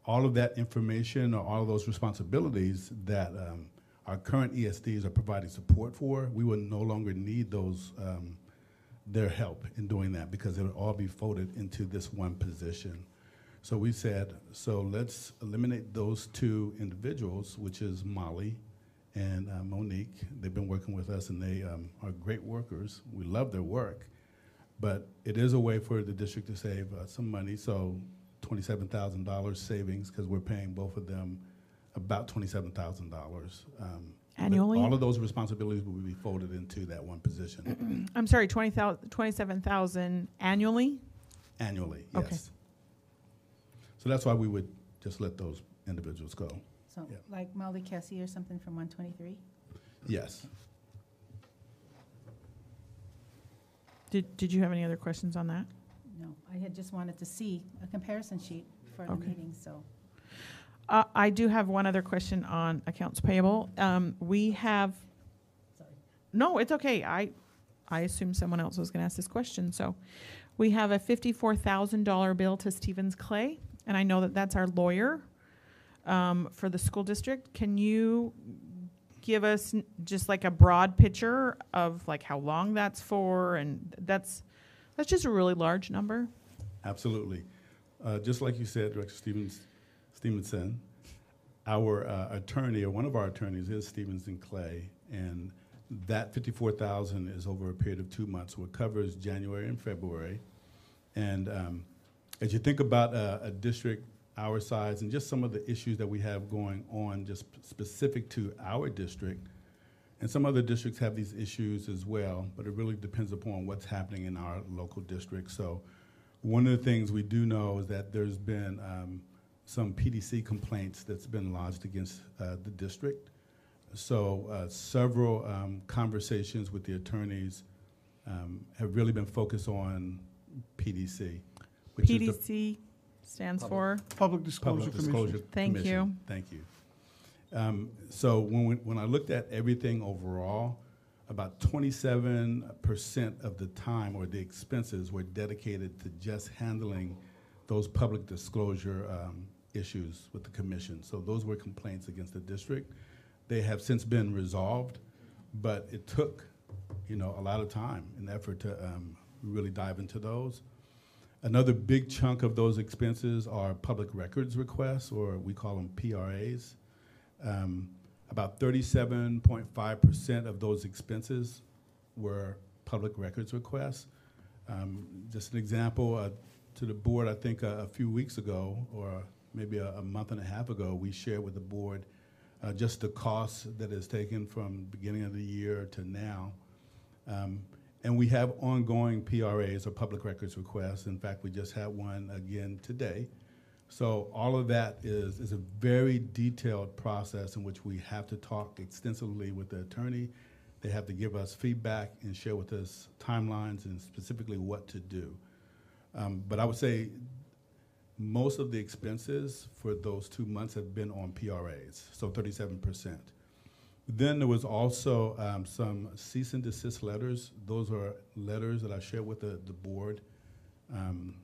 All of that information or all of those responsibilities that um, our current ESDs are providing support for, we will no longer need those um, their help in doing that because it would all be folded into this one position. So we said, so let's eliminate those two individuals, which is Molly and uh, Monique. They've been working with us and they um, are great workers. We love their work. But it is a way for the district to save uh, some money. So $27,000 savings because we're paying both of them about $27,000. Um, Annually? All of those responsibilities will be folded into that one position I'm sorry, 20,000 27,000 annually? annually, Okay. Yes. So that's why we would just let those individuals go. So Yeah. like Molly Kessie or something from 123? Yes. Did, did you have any other questions on that? No, I had just wanted to see a comparison sheet for the Okay. meeting, so. Uh, I do have one other question on accounts payable. Um, we have, Sorry. no, it's okay. I, I assumed someone else was gonna ask this question, so. We have a fifty-four thousand dollar bill to Stevens Clay, and I know that that's our lawyer, um, for the school district. Can you give us just like a broad picture of like how long that's for, and that's, that's just a really large number? Absolutely. Uh, Just like you said, Director Stevens, Stevenson, our uh, attorney, or one of our attorneys is Stevenson Clay, and that 54,000 is over a period of two months, so it covers January and February. And um, as you think about uh, a district our size and just some of the issues that we have going on, just specific to our district, and some other districts have these issues as well, but it really depends upon what's happening in our local district. So one of the things we do know is that there's been um, some PDC complaints that's been lodged against uh, the district. So uh, several um, conversations with the attorneys um, have really been focused on PDC. Which is the PDC stands for? Public Disclosure Public Commission. Disclosure Thank Commission. you. Thank you. Um, So when, we- when I looked at everything overall, about twenty-seven percent of the time or the expenses were dedicated to just handling those public disclosure um, issues with the commission. So those were complaints against the district. They have since been resolved, but it took, you know, a lot of time and effort to um, really dive into those. Another big chunk of those expenses are public records requests, or we call them PRAs. Um, about 37.5% of those expenses were public records requests. Um, just an example uh, to the board, I think uh, a few weeks ago, or maybe a, a month and a half ago, we shared with the board uh, just the costs that is taken from beginning of the year to now. Um, and we have ongoing PRAs or public records requests. In fact, we just had one again today. So all of that is, is a very detailed process in which we have to talk extensively with the attorney. They have to give us feedback and share with us timelines and specifically what to do. Um, but I would say most of the expenses for those two months have been on PRAs, so 37%. Then there was also um, some cease and desist letters. Those are letters that I shared with the, the board um,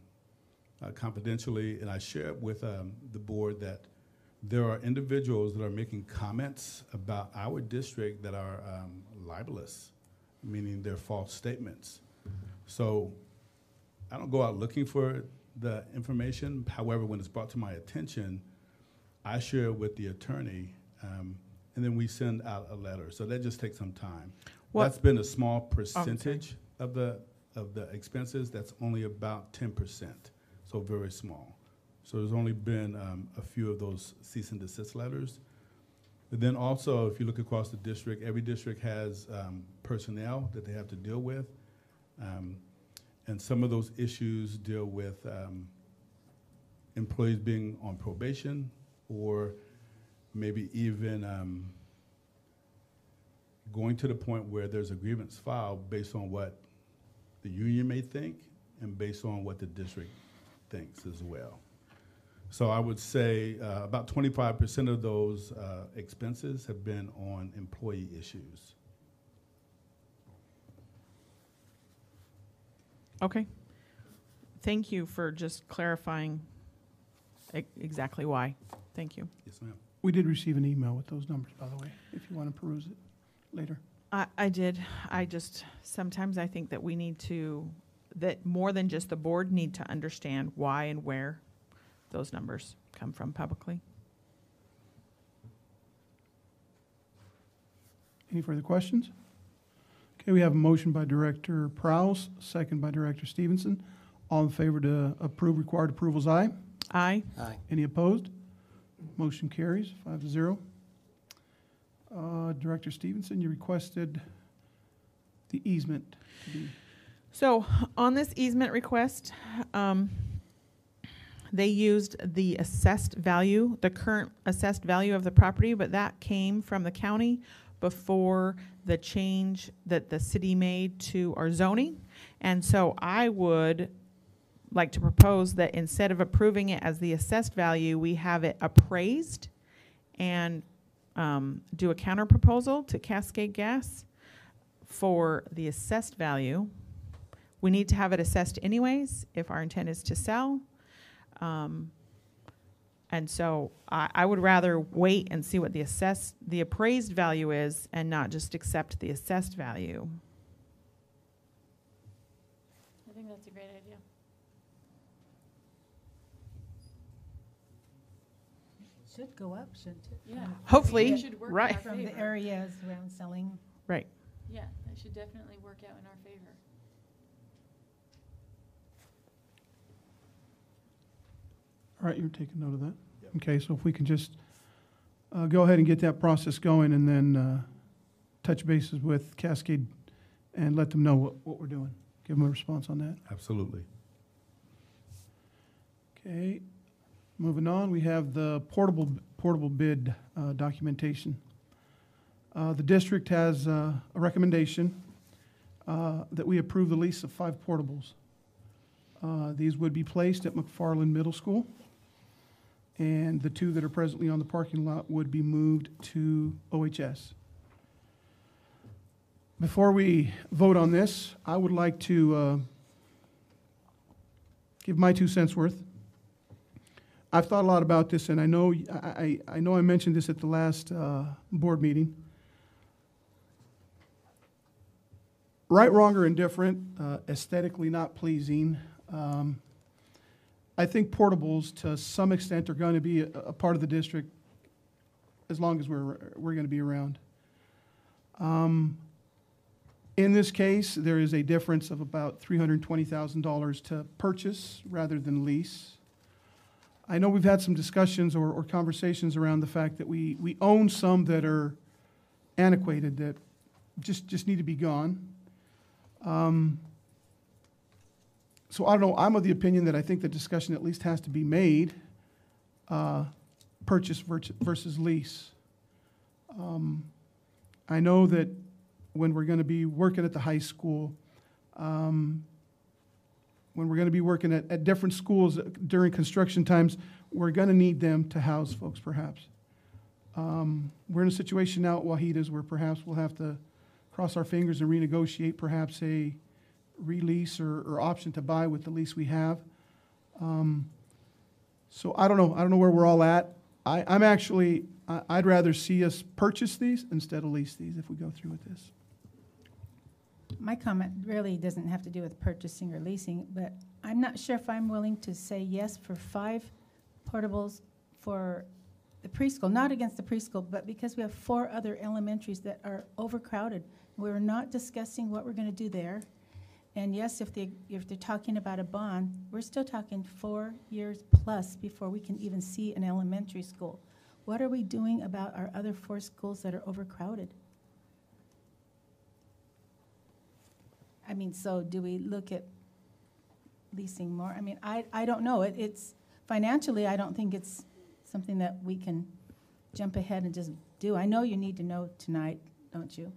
uh, confidentially, and I shared with um, the board that there are individuals that are making comments about our district that are um, libelous, meaning they're false statements. So I don't go out looking for the information. However, when it's brought to my attention, I share with the attorney, um, and then we send out a letter. So that just takes some time. What- That's been a small percentage of the of the expenses, that's only about ten percent, so very small. So there's only been um, a few of those cease and desist letters. But then also, if you look across the district, every district has um, personnel that they have to deal with. Um, And some of those issues deal with um, employees being on probation or maybe even um, going to the point where there's a grievance filed based on what the union may think and based on what the district thinks as well. So I would say uh, about 25% of those uh, expenses have been on employee issues. Okay. Thank you for just clarifying e- exactly why. Thank you. Yes, ma'am. We did receive an email with those numbers, by the way, if you want to peruse it later. I, I did. I just, sometimes I think that we need to, that more than just the board need to understand why and where those numbers come from publicly. Any further questions? Okay, we have a motion by Director Prowse, second by Director Stevenson. All in favor to approve required approvals, aye. Aye. Aye. Any opposed? Motion carries five to zero. Uh, Director Stevenson, you requested the easement to be, So on this easement request, um, they used the assessed value, the current assessed value of the property, but that came from the county before the change that the city made to our zoning. And so I would like to propose that instead of approving it as the assessed value, we have it appraised and um, do a counter proposal to Cascade Gas for the assessed value. We need to have it assessed anyways if our intent is to sell. Um, and so I, I would rather wait and see what the assessed, the appraised value is and not just accept the assessed value. I think that's a great idea. Should go up, shouldn't it? Yeah. Hopefully, It should work in right. our From the favor. areas around selling. Right. Yeah, that should definitely work out in our favor. all right, you're taking note of that? Okay, so if we can just uh, go ahead and get that process going and then uh, touch bases with Cascade and let them know what, what we're doing. Give them a response on that. Absolutely. Okay, moving on, we have the portable, portable bid uh, documentation. Uh, The district has uh, a recommendation uh, that we approve the lease of five portables. Uh, These would be placed at McFarland Middle School, and the two that are presently on the parking lot would be moved to OHS. Before we vote on this, I would like to uh, give my two cents worth. I've thought a lot about this, and I know, I, I, know I mentioned this at the last uh, board meeting. Right, wrong, or indifferent, uh, aesthetically not pleasing. Um, I think portables, to some extent, are going to be a, a part of the district as long as we're, we're going to be around. Um, in this case, there is a difference of about $320,000 to purchase rather than lease. I know we've had some discussions or, or conversations around the fact that we, we own some that are antiquated, that just, just need to be gone. Um, so I don't know, I'm of the opinion that I think the discussion at least has to be made, uh, purchase versus, lease. Um, I know that when we're gonna be working at the high school, um, when we're gonna be working at, at different schools during construction times, we're gonna need them to house folks perhaps. Um, we're in a situation now at Wahitis where perhaps we'll have to cross our fingers and renegotiate perhaps a release or, or option to buy with the lease we have. Um, so I don't know, I don't know where we're all at. I, I'm actually, I, I'd rather see us purchase these instead of lease these if we go through with this. My comment really doesn't have to do with purchasing or leasing, but I'm not sure if I'm willing to say yes for five portables for the preschool, not against the preschool, but because we have four other elementaries that are overcrowded. We're not discussing what we're gonna do there. And yes, if they, if they're talking about a bond, we're still talking four years plus before we can even see an elementary school. What are we doing about our other four schools that are overcrowded? I mean, so do we look at leasing more? I mean, I, I don't know. It, it's, financially, I don't think it's something that we can jump ahead and just do. I know you need to know tonight, don't you?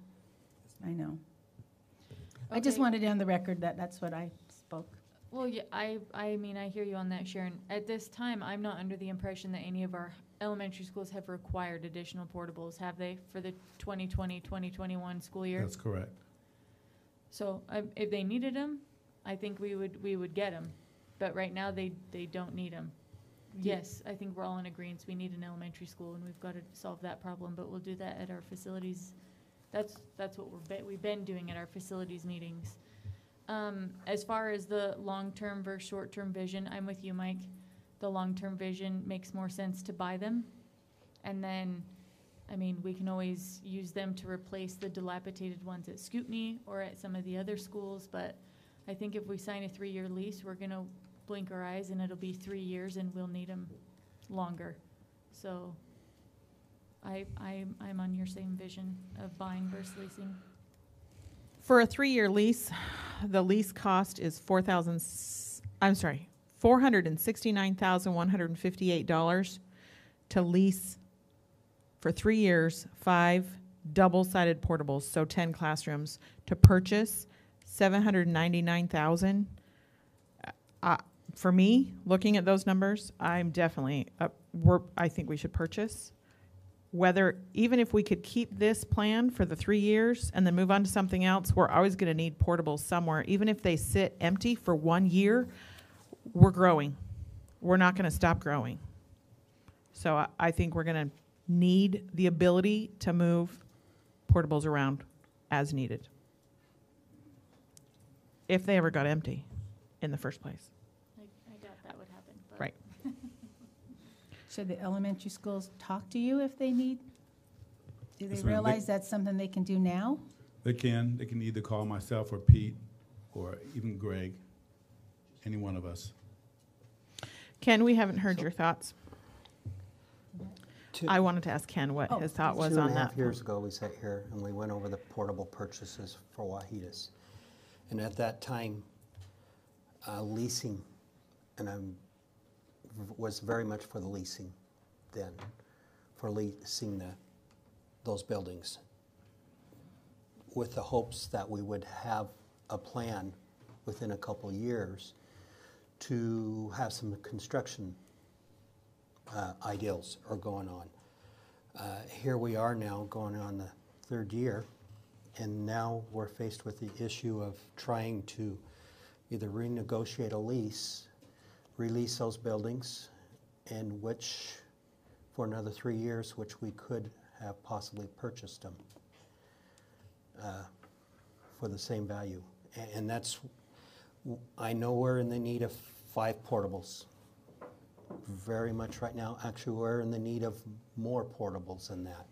I know. I just Okay. wanted it on the record that that's what I spoke. Well, yeah, I, I mean, I hear you on that, Sharon. At this time, I'm not under the impression that any of our elementary schools have required additional portables, have they, for the 2020, 2021 school year? That's correct. So, um, if they needed them, I think we would, we would get them. But right now, they, they don't need them. Yes, I think we're all in agreement, we need an elementary school, and we've got to solve that problem, but we'll do that at our facilities. That's, that's what we're, be- we've been doing at our facilities meetings. Um, as far as the long-term versus short-term vision, I'm with you, Mike. The long-term vision makes more sense to buy them. And then, I mean, we can always use them to replace the dilapidated ones at Scootney or at some of the other schools, but I think if we sign a three-year lease, we're gonna blink our eyes and it'll be three years and we'll need them longer. So I, I, I'm on your same vision of buying versus leasing. For a three-year lease, the lease cost is four thousand, I'm sorry, four hundred and sixty-nine thousand, one hundred and fifty-eight dollars to lease for three years, five double-sided portables, so ten classrooms, to purchase seven hundred and ninety-nine thousand. Uh, for me, looking at those numbers, I'm definitely, uh, we're, I think we should purchase whether, even if we could keep this plan for the three years and then move on to something else, we're always gonna need portables somewhere. Even if they sit empty for one year, we're growing. We're not gonna stop growing. So I, I think we're gonna need the ability to move portables around as needed. If they ever got empty in the first place. I, I doubt that would happen, but. Right. Should the elementary schools talk to you if they need? Do they Yes, ma'am. They- realize that's something they can do now? They can, they can either call myself or Pete, or even Greg, any one of us. Ken, we haven't heard your thoughts. Two- I wanted to ask Ken what Oh, his thought was Two on and a that. half years ago, we sat here and we went over the portable purchases for Wahitis. And at that time, uh, leasing, and I'm, was very much for the leasing then, for leasing the, those buildings. With the hopes that we would have a plan within a couple years to have some construction uh, ideals are going on. Uh, Here we are now, going on the third year, and now we're faced with the issue of trying to either renegotiate a lease, release those buildings, and which, for another three years, which we could have possibly purchased them uh, for the same value. A- And that's, I know we're in the need of five portables very much right now. Actually, we're in the need of more portables than that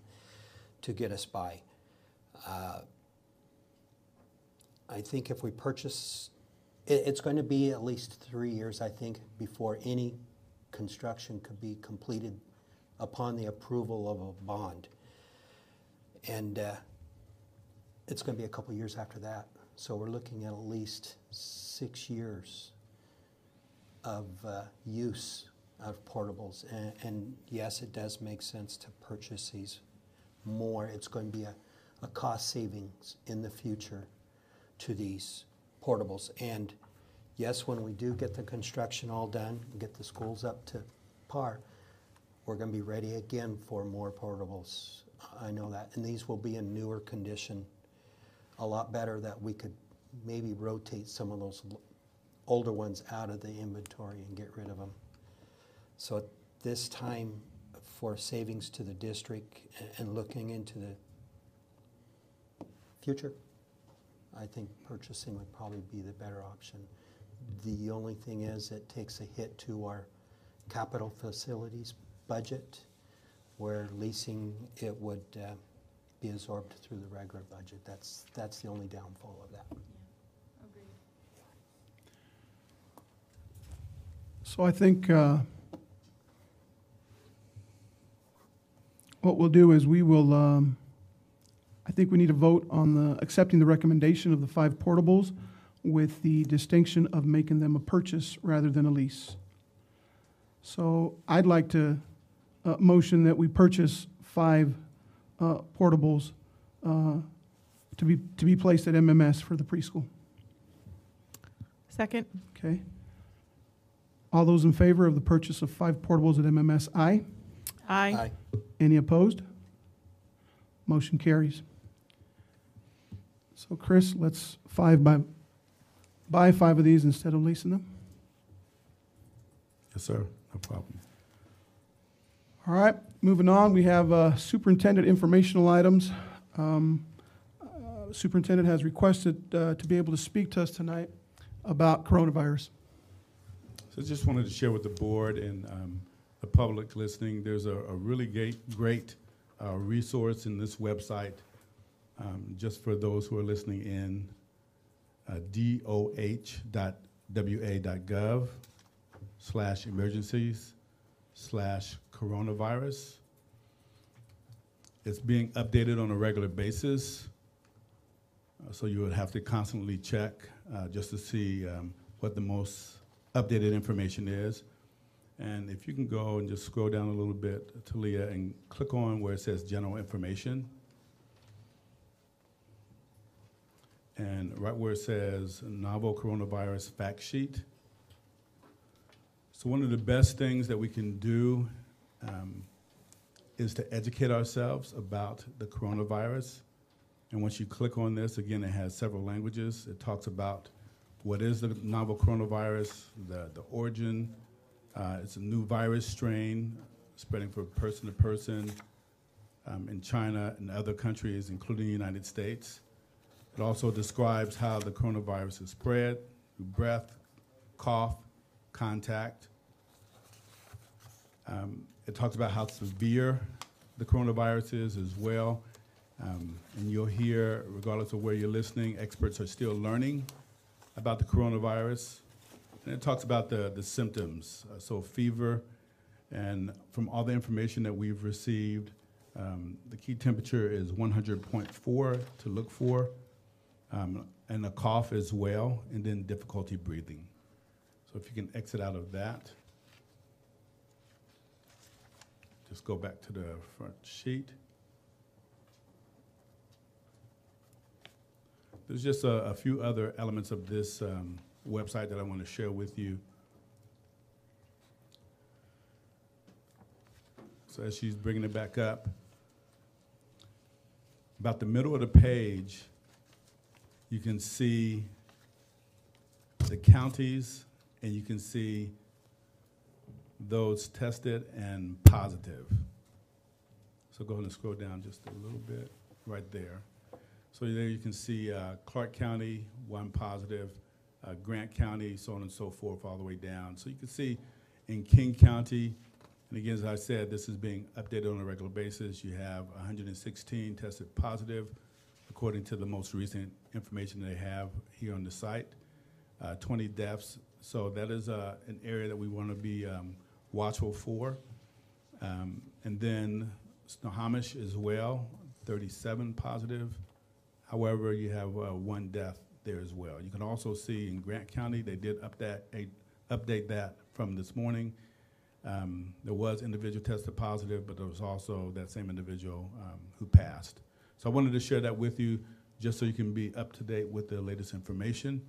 to get us by. Uh, I think if we purchase, it, it's going to be at least three years, I think, before any construction could be completed upon the approval of a bond. And uh, it's going to be a couple years after that. So we're looking at at least six years of uh, use of portables. And, and yes, it does make sense to purchase these more. It's going to be a, a cost savings in the future to these portables. And yes, when we do get the construction all done, and get the schools up to par, we're going to be ready again for more portables. I know that. And these will be in newer condition, a lot better that we could maybe rotate some of those older ones out of the inventory and get rid of them. So at this time, for savings to the district and looking into the future, I think purchasing would probably be the better option. The only thing is, it takes a hit to our capital facilities budget, where leasing it would uh, be absorbed through the regular budget. That's that's the only downfall of that. So I think. Uh what we'll do is we will, um, I think we need to vote on the, accepting the recommendation of the five portables with the distinction of making them a purchase rather than a lease. So I'd like to uh, motion that we purchase five uh, portables uh, to be, to be placed at MMS for the preschool. Second. Okay. All those in favor of the purchase of five portables at MMS, aye? Aye. Any opposed? Motion carries. So Chris, let's five by, buy five of these instead of leasing them. Yes, sir, no problem. All right, moving on, we have uh, superintendent informational items. Um, uh, Superintendent has requested uh, to be able to speak to us tonight about coronavirus. So just wanted to share with the board and um, the public listening, there's a, a really great, great uh, resource in this website, um, just for those who are listening in, uh, doh.wa.gov slash emergencies slash coronavirus. It's being updated on a regular basis, uh, so you would have to constantly check uh, just to see um, what the most updated information is. And if you can go and just scroll down a little bit, Talia, and click on where it says general information. And right where it says novel coronavirus fact sheet. So one of the best things that we can do um, is to educate ourselves about the coronavirus. And once you click on this, again, it has several languages. It talks about what is the novel coronavirus, the, the origin. Uh, it's a new virus strain spreading from person to person um, in China and other countries, including the United States. It also describes how the coronavirus is spread through breath, cough, contact. Um, it talks about how severe the coronavirus is as well. Um, and you'll hear, regardless of where you're listening, experts are still learning about the coronavirus. And it talks about the, the symptoms, uh, so fever, and from all the information that we've received, um, the key temperature is 100.4 to look for, um, and a cough as well, and then difficulty breathing. So if you can exit out of that. Just go back to the front sheet. There's just a, a few other elements of this um, website that I want to share with you. So as she's bringing it back up, about the middle of the page, you can see the counties and you can see those tested and positive. So go ahead and scroll down just a little bit, right there. So there you can see uh, Clark County, one positive, uh, Grant County, so on and so forth, all the way down. So you can see in King County, and again, as I said, this is being updated on a regular basis. You have 116 tested positive, according to the most recent information they have here on the site. Uh, 20 deaths. So that is uh, an area that we want to be um, watchful for. Um, and then Snohomish as well, 37 positive. However, you have uh, one death there as well. You can also see in Grant County, they did up that, a, update that from this morning. Um, there was individual tested positive, but there was also that same individual um, who passed. So I wanted to share that with you just so you can be up to date with the latest information.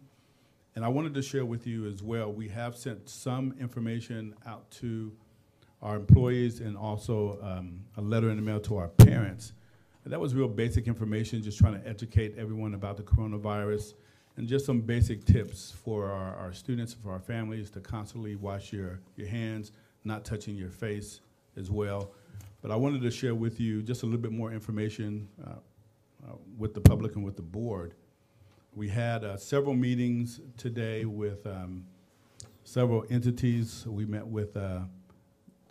And I wanted to share with you as well, we have sent some information out to our employees and also um, a letter in the mail to our parents. That was real basic information, just trying to educate everyone about the coronavirus and just some basic tips for our, our students, for our families to constantly wash your, your hands, not touching your face as well. But I wanted to share with you just a little bit more information uh, uh, with the public and with the board. We had uh, several meetings today with um, several entities. We met with uh,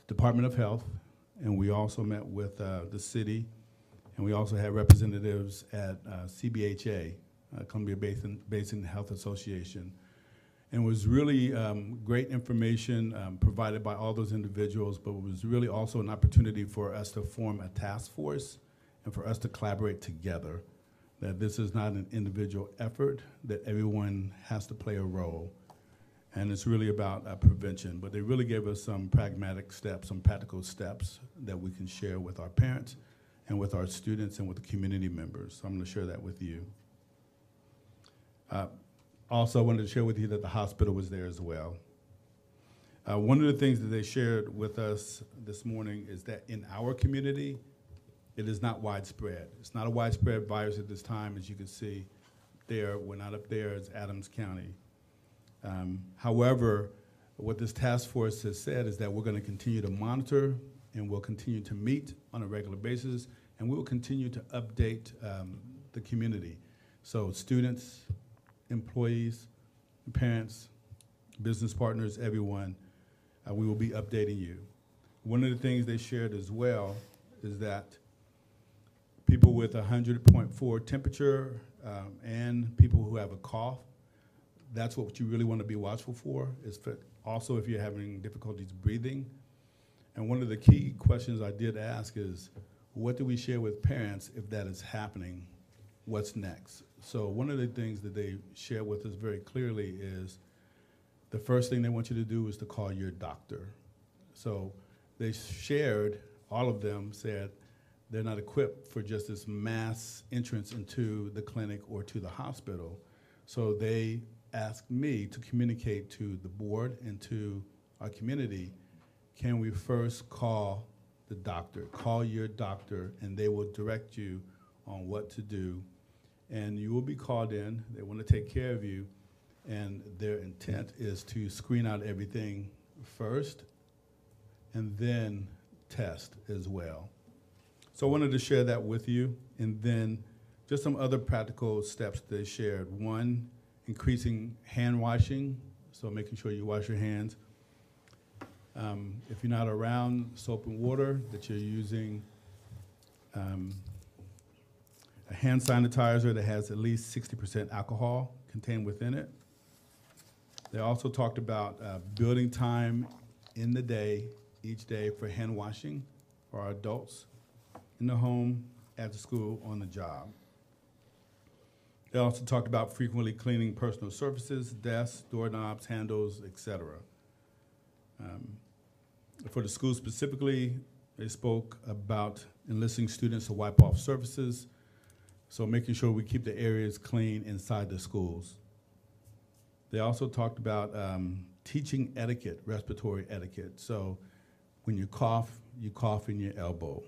Department of Health, and we also met with uh, the city, and we also had representatives at uh, CBHA, uh, Columbia Basin, Basin Health Association. And it was really um, great information um, provided by all those individuals, but it was really also an opportunity for us to form a task force and for us to collaborate together. That this is not an individual effort, that everyone has to play a role. And it's really about uh, prevention. But they really gave us some pragmatic steps, some practical steps that we can share with our parents and with our students and with the community members. So I'm going to share that with you. Uh, also, I wanted to share with you that the hospital was there as well. Uh, one of the things that they shared with us this morning is that in our community, it is not widespread. It's not a widespread virus at this time, as you can see there. We're not up there as Adams County. Um, however, what this task force has said is that we're going to continue to monitor and we'll continue to meet on a regular basis and we will continue to update um, the community. So students, employees, parents, business partners, everyone, uh, we will be updating you. One of the things they shared as well is that people with 100.4 temperature um, and people who have a cough, that's what you really want to be watchful for. Is for also if you're having difficulties breathing. And one of the key questions I did ask is, what do we share with parents if that is happening? What's next? So one of the things that they share with us very clearly is the first thing they want you to do is to call your doctor. So they shared, all of them said, they're not equipped for just this mass entrance into the clinic or to the hospital. So they asked me to communicate to the board and to our community, can we first call the doctor? Call your doctor and they will direct you on what to do. And you will be called in. They want to take care of you. And their intent is to screen out everything first and then test as well. So I wanted to share that with you. And then just some other practical steps they shared. One, increasing hand washing, so making sure you wash your hands. Um, if you're not around soap and water, that you're using um, a hand sanitizer that has at least 60% alcohol contained within it. They also talked about uh, building time in the day, each day, for hand washing for our adults in the home, at the school, on the job. They also talked about frequently cleaning personal surfaces, desks, doorknobs, handles, etc. Um, for the school specifically, they spoke about enlisting students to wipe off surfaces, so making sure we keep the areas clean inside the schools. They also talked about um, teaching etiquette, respiratory etiquette. So when you cough, you cough in your elbow.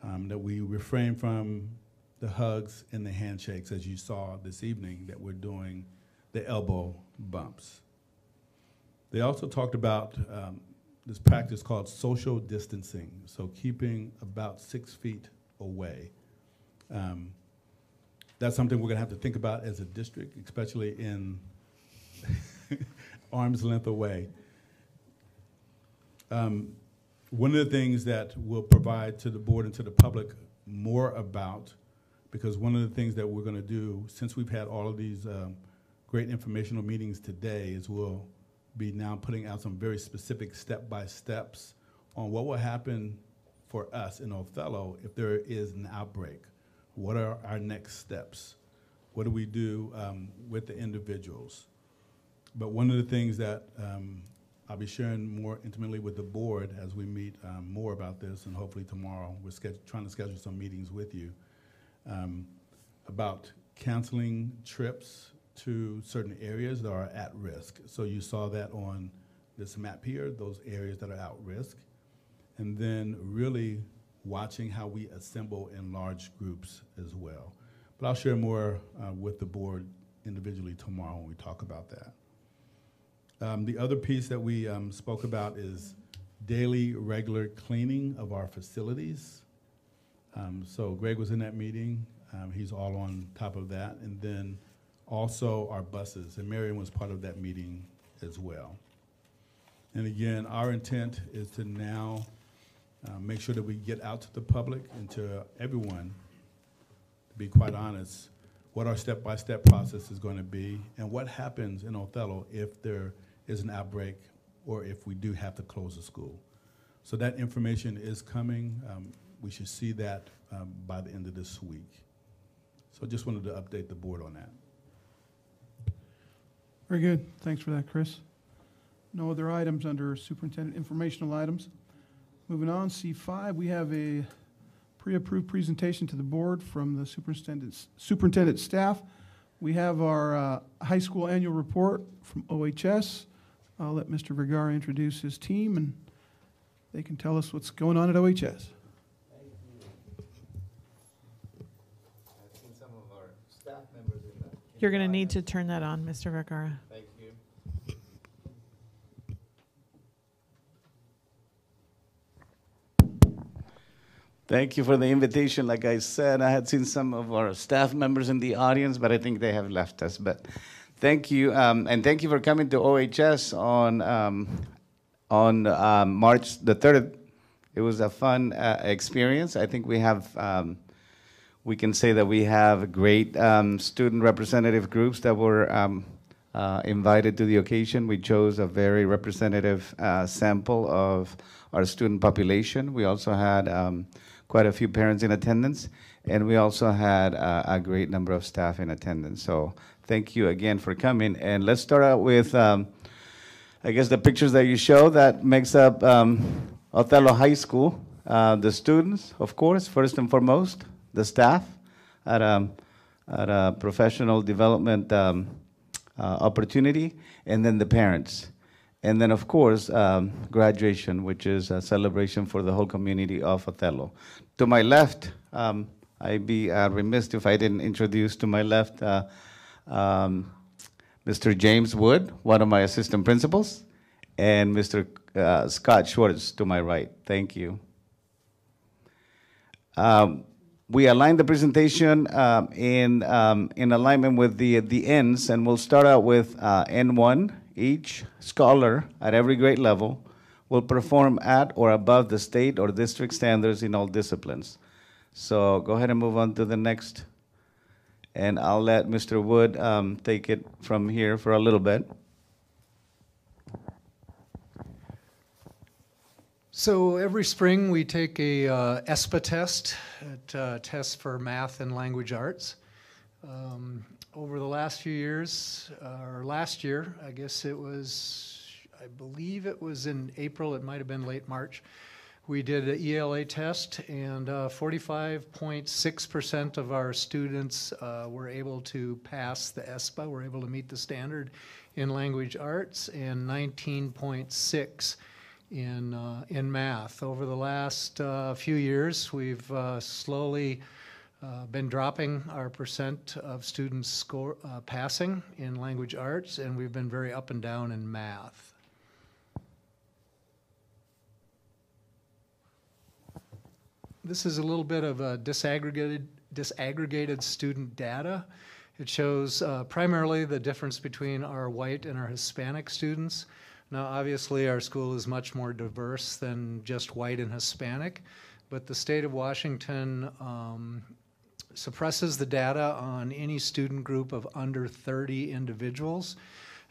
Um, that we refrain from the hugs and the handshakes, as you saw this evening, that we're doing the elbow bumps. They also talked about um, this practice called social distancing, so keeping about six feet away. Um, that's something we're going to have to think about as a district, especially in arm's length away. Um, one of the things that we'll provide to the board and to the public more about, because one of the things that we're going to do, since we've had all of these um, great informational meetings today, is we'll be now putting out some very specific step-by-steps on what will happen for us in Othello if there is an outbreak. What are our next steps? What do we do um, with the individuals? But one of the things that um, I'll be sharing more intimately with the board as we meet um, more about this, and hopefully tomorrow we're trying to schedule some meetings with you um, about canceling trips to certain areas that are at risk. So you saw that on this map here, those areas that are at risk, and then really watching how we assemble in large groups as well. But I'll share more uh, with the board individually tomorrow when we talk about that. Um, the other piece that we um, spoke about is daily regular cleaning of our facilities. Um, so Greg was in that meeting. Um, he's all on top of that. And then also our buses. And Marion was part of that meeting as well. And again, our intent is to now uh, make sure that we get out to the public and to everyone, to be quite honest, what our step-by-step process is going to be, and what happens in Othello if there is an outbreak or if we do have to close the school. So that information is coming. Um, we should see that um, by the end of this week. So just wanted to update the board on that. Very good. Thanks for that, Chris. No other items under superintendent informational items. Moving on, C5, we have a pre-approved presentation to the board from the superintendent's, superintendent staff. We have our uh, high school annual report from OHS. I'll let Mr. Vergara introduce his team, and they can tell us what's going on at OHS. You're going to need to turn that on, Mr. Vergara. Thank you. Thank you for the invitation. Like I said, I had seen some of our staff members in the audience, but I think they have left us. But thank you, um, and thank you for coming to OHS on um, on um, March the third. It was a fun uh, experience. I think we have. Um, we can say that we have great um, student representative groups that were um, uh, invited to the occasion. We chose a very representative uh, sample of our student population. We also had um, quite a few parents in attendance, and we also had uh, a great number of staff in attendance. So thank you again for coming. And let's start out with, um, I guess, the pictures that you show that makes up um, Othello High School. Uh, the students, of course, first and foremost, the staff at a, at a professional development um, uh, opportunity, and then the parents. And then, of course, um, graduation, which is a celebration for the whole community of Othello. To my left, um, I'd be uh, remiss if I didn't introduce to my left uh, um, Mr. James Wood, one of my assistant principals, and Mr. Uh, Scott Schwartz to my right. Thank you. Um, we align the presentation um, in, um, in alignment with the, the ends, and we'll start out with uh, N1. Each scholar at every grade level will perform at or above the state or district standards in all disciplines. So go ahead and move on to the next. And I'll let Mr. Wood um, take it from here for a little bit. So every spring we take a uh, SBA test, it uh, tests for math and language arts. Um, over the last few years, uh, or last year, I guess it was, I believe it was in April, it might have been late March, we did an ELA test, and 45.6% of our students uh, were able to pass the SBA, were able to meet the standard in language arts, and 19.6 in uh, in math. Over the last uh, few years, we've uh, slowly uh, been dropping our percent of students score uh, passing in language arts, and we've been very up and down in math. This is a little bit of a disaggregated disaggregated student data. It shows primarily the difference between our white and our Hispanic students. Now, obviously, our school is much more diverse than just white and Hispanic, but the state of Washington um, suppresses the data on any student group of under 30 individuals.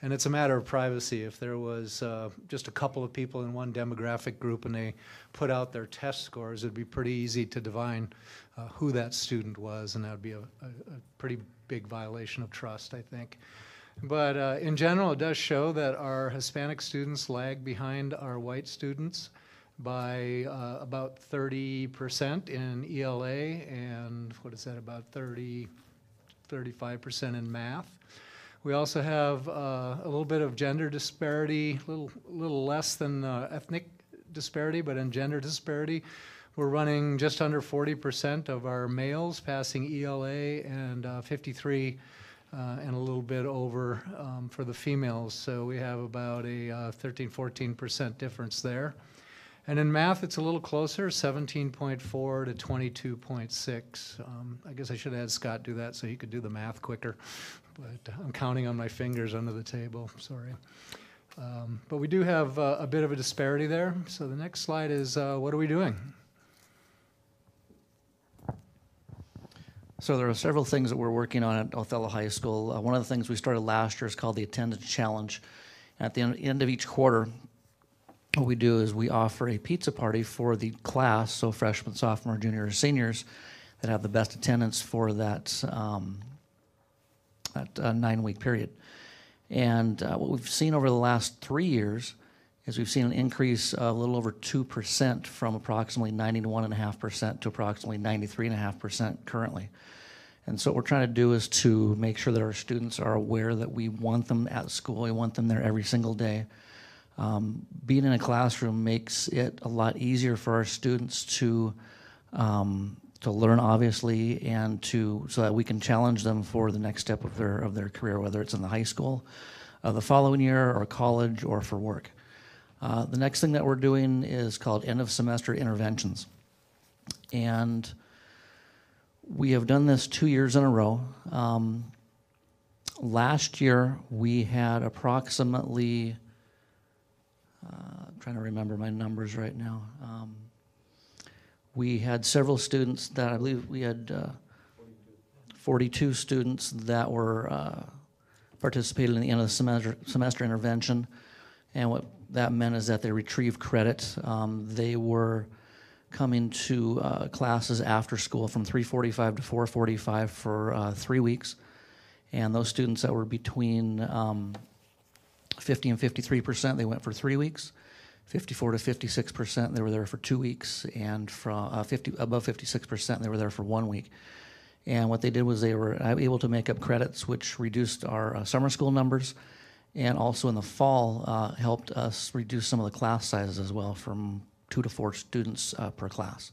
And it's a matter of privacy. If there was uh, just a couple of people in one demographic group and they put out their test scores, it'd be pretty easy to divine uh, who that student was, and that would be a, a, a pretty big violation of trust, I think. But uh, in general, it does show that our Hispanic students lag behind our white students by uh, about 30% in ELA and what is that, about 30, 35% in math. We also have uh, a little bit of gender disparity, a little, little less than uh, ethnic disparity, but in gender disparity, we're running just under 40% of our males passing ELA and uh, 53 uh, and a little bit over um, for the females. So we have about a uh, 13, 14% difference there. And in math, it's a little closer, 17.4 to 22.6. Um, I guess I should have had Scott do that so he could do the math quicker. But I'm counting on my fingers under the table, sorry. Um, but we do have uh, a bit of a disparity there. So the next slide is uh, what are we doing? So there are several things that we're working on at Othello High School. Uh, one of the things we started last year is called the Attendance Challenge. At the end, end of each quarter, what we do is we offer a pizza party for the class, so freshmen, sophomore, junior, seniors, that have the best attendance for that um, that uh, nine-week period. And uh, what we've seen over the last three years is we've seen an increase of a little over 2% from approximately 91.5% to approximately 93.5% currently. And so what we're trying to do is to make sure that our students are aware that we want them at school, we want them there every single day. Um, being in a classroom makes it a lot easier for our students to um, to learn, obviously, and to so that we can challenge them for the next step of their of their career, whether it's in the high school, uh, the following year, or college, or for work. Uh, the next thing that we're doing is called end of semester interventions, and we have done this two years in a row. Um, last year we had approximately. Uh, I'm trying to remember my numbers right now. Um, we had several students that I believe we had uh, 42 students that were uh, participated in the end of the semester, semester intervention. And what that meant is that they retrieved credit. Um, they were coming to uh, classes after school from 3:45 to 4:45 for uh, three weeks, and those students that were between um, 50 and 53 percent, they went for three weeks. 54 to 56 percent, they were there for two weeks, and from uh, 50 above 56 percent, they were there for one week. And what they did was they were able to make up credits, which reduced our uh, summer school numbers, and also in the fall uh, helped us reduce some of the class sizes as well, from two to four students uh, per class.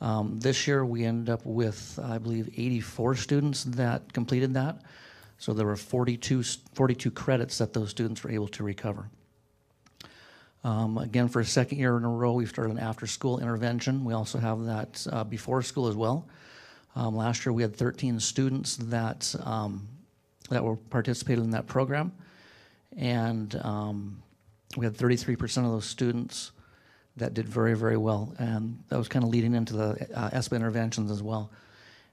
Um, this year we ended up with, I believe, 84 students that completed that. So there were 42, 42 credits that those students were able to recover. Um, again, for a second year in a row, we've started an after-school intervention. We also have that uh, before school as well. Um, last year, we had 13 students that um, that were participated in that program, and um, we had 33% of those students that did very, very well. And that was kind of leading into the uh, SBA interventions as well.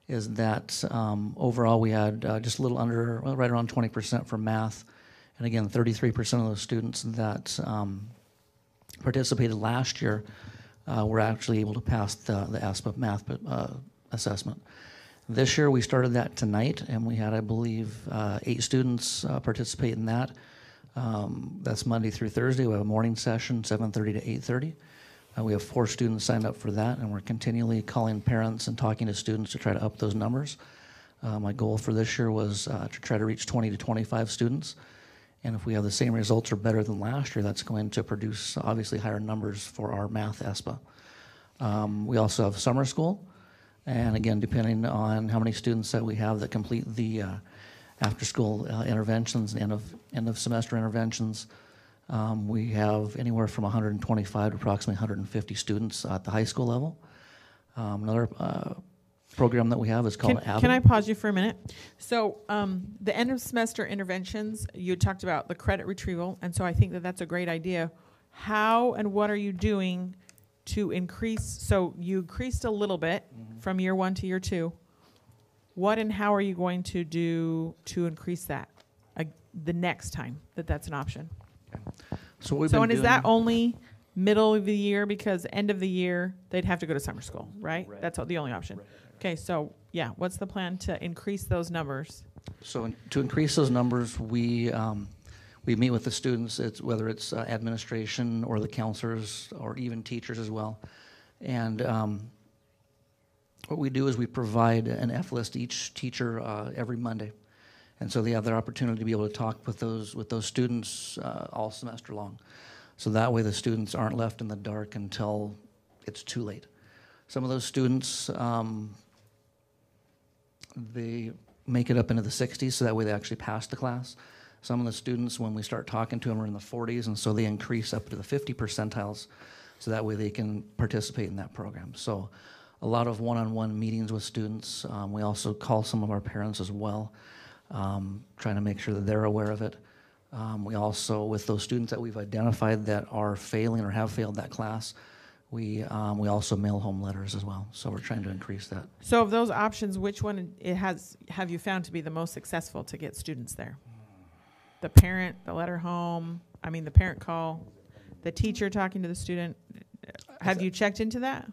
Is that um, overall we had uh, just a little under, well, right around 20% for math, and again, 33% of those students that um, participated last year uh, were actually able to pass the, the math uh, assessment. This year we started that tonight, and we had, I believe, uh, eight students uh, participate in that. Um, that's Monday through Thursday. We have a morning session, 7:30 to 8:30. Uh, we have four students signed up for that, and we're continually calling parents and talking to students to try to up those numbers. Uh, my goal for this year was to try to reach 20 to 25 students. And if we have the same results or better than last year, that's going to produce obviously higher numbers for our math SBA. Um, we also have summer school. And again, depending on how many students that we have that complete the uh, after school uh, interventions, end of, end of semester interventions, um, we have anywhere from 125 to approximately 150 students at the high school level. Um, another uh, program that we have is called can, can I pause you for a minute? So um, the end of semester interventions, you talked about the credit retrieval, and so I think that that's a great idea. How and what are you doing to increase? So you increased a little bit mm-hmm. from year one to year two. What and how are you going to do to increase that uh, the next time that that's an option? Okay. So we've so and is that only middle of the year because end of the year they'd have to go to summer school, right? right. That's the only option. Right. Okay, so yeah, what's the plan to increase those numbers? So in, to increase those numbers, we um, we meet with the students, it's, whether it's uh, administration or the counselors or even teachers as well, and um, what we do is we provide an F list each teacher uh, every Monday, and so they have their opportunity to be able to talk with those with those students uh, all semester long. So that way, the students aren't left in the dark until it's too late. Some of those students um, they make it up into the 60s, so that way they actually pass the class. Some of the students, when we start talking to them, are in the 40s, and so they increase up to the 50 percentiles, so that way they can participate in that program. So, a lot of one-on-one meetings with students. Um, we also call some of our parents as well, um, trying to make sure that they're aware of it. Um, we also, with those students that we've identified that are failing or have failed that class, We, um, we also mail home letters as well, so we're trying to increase that. So of those options, which one it has have you found to be the most successful to get students there? The parent, the letter home, I mean the parent call, the teacher talking to the student. Have you checked into that?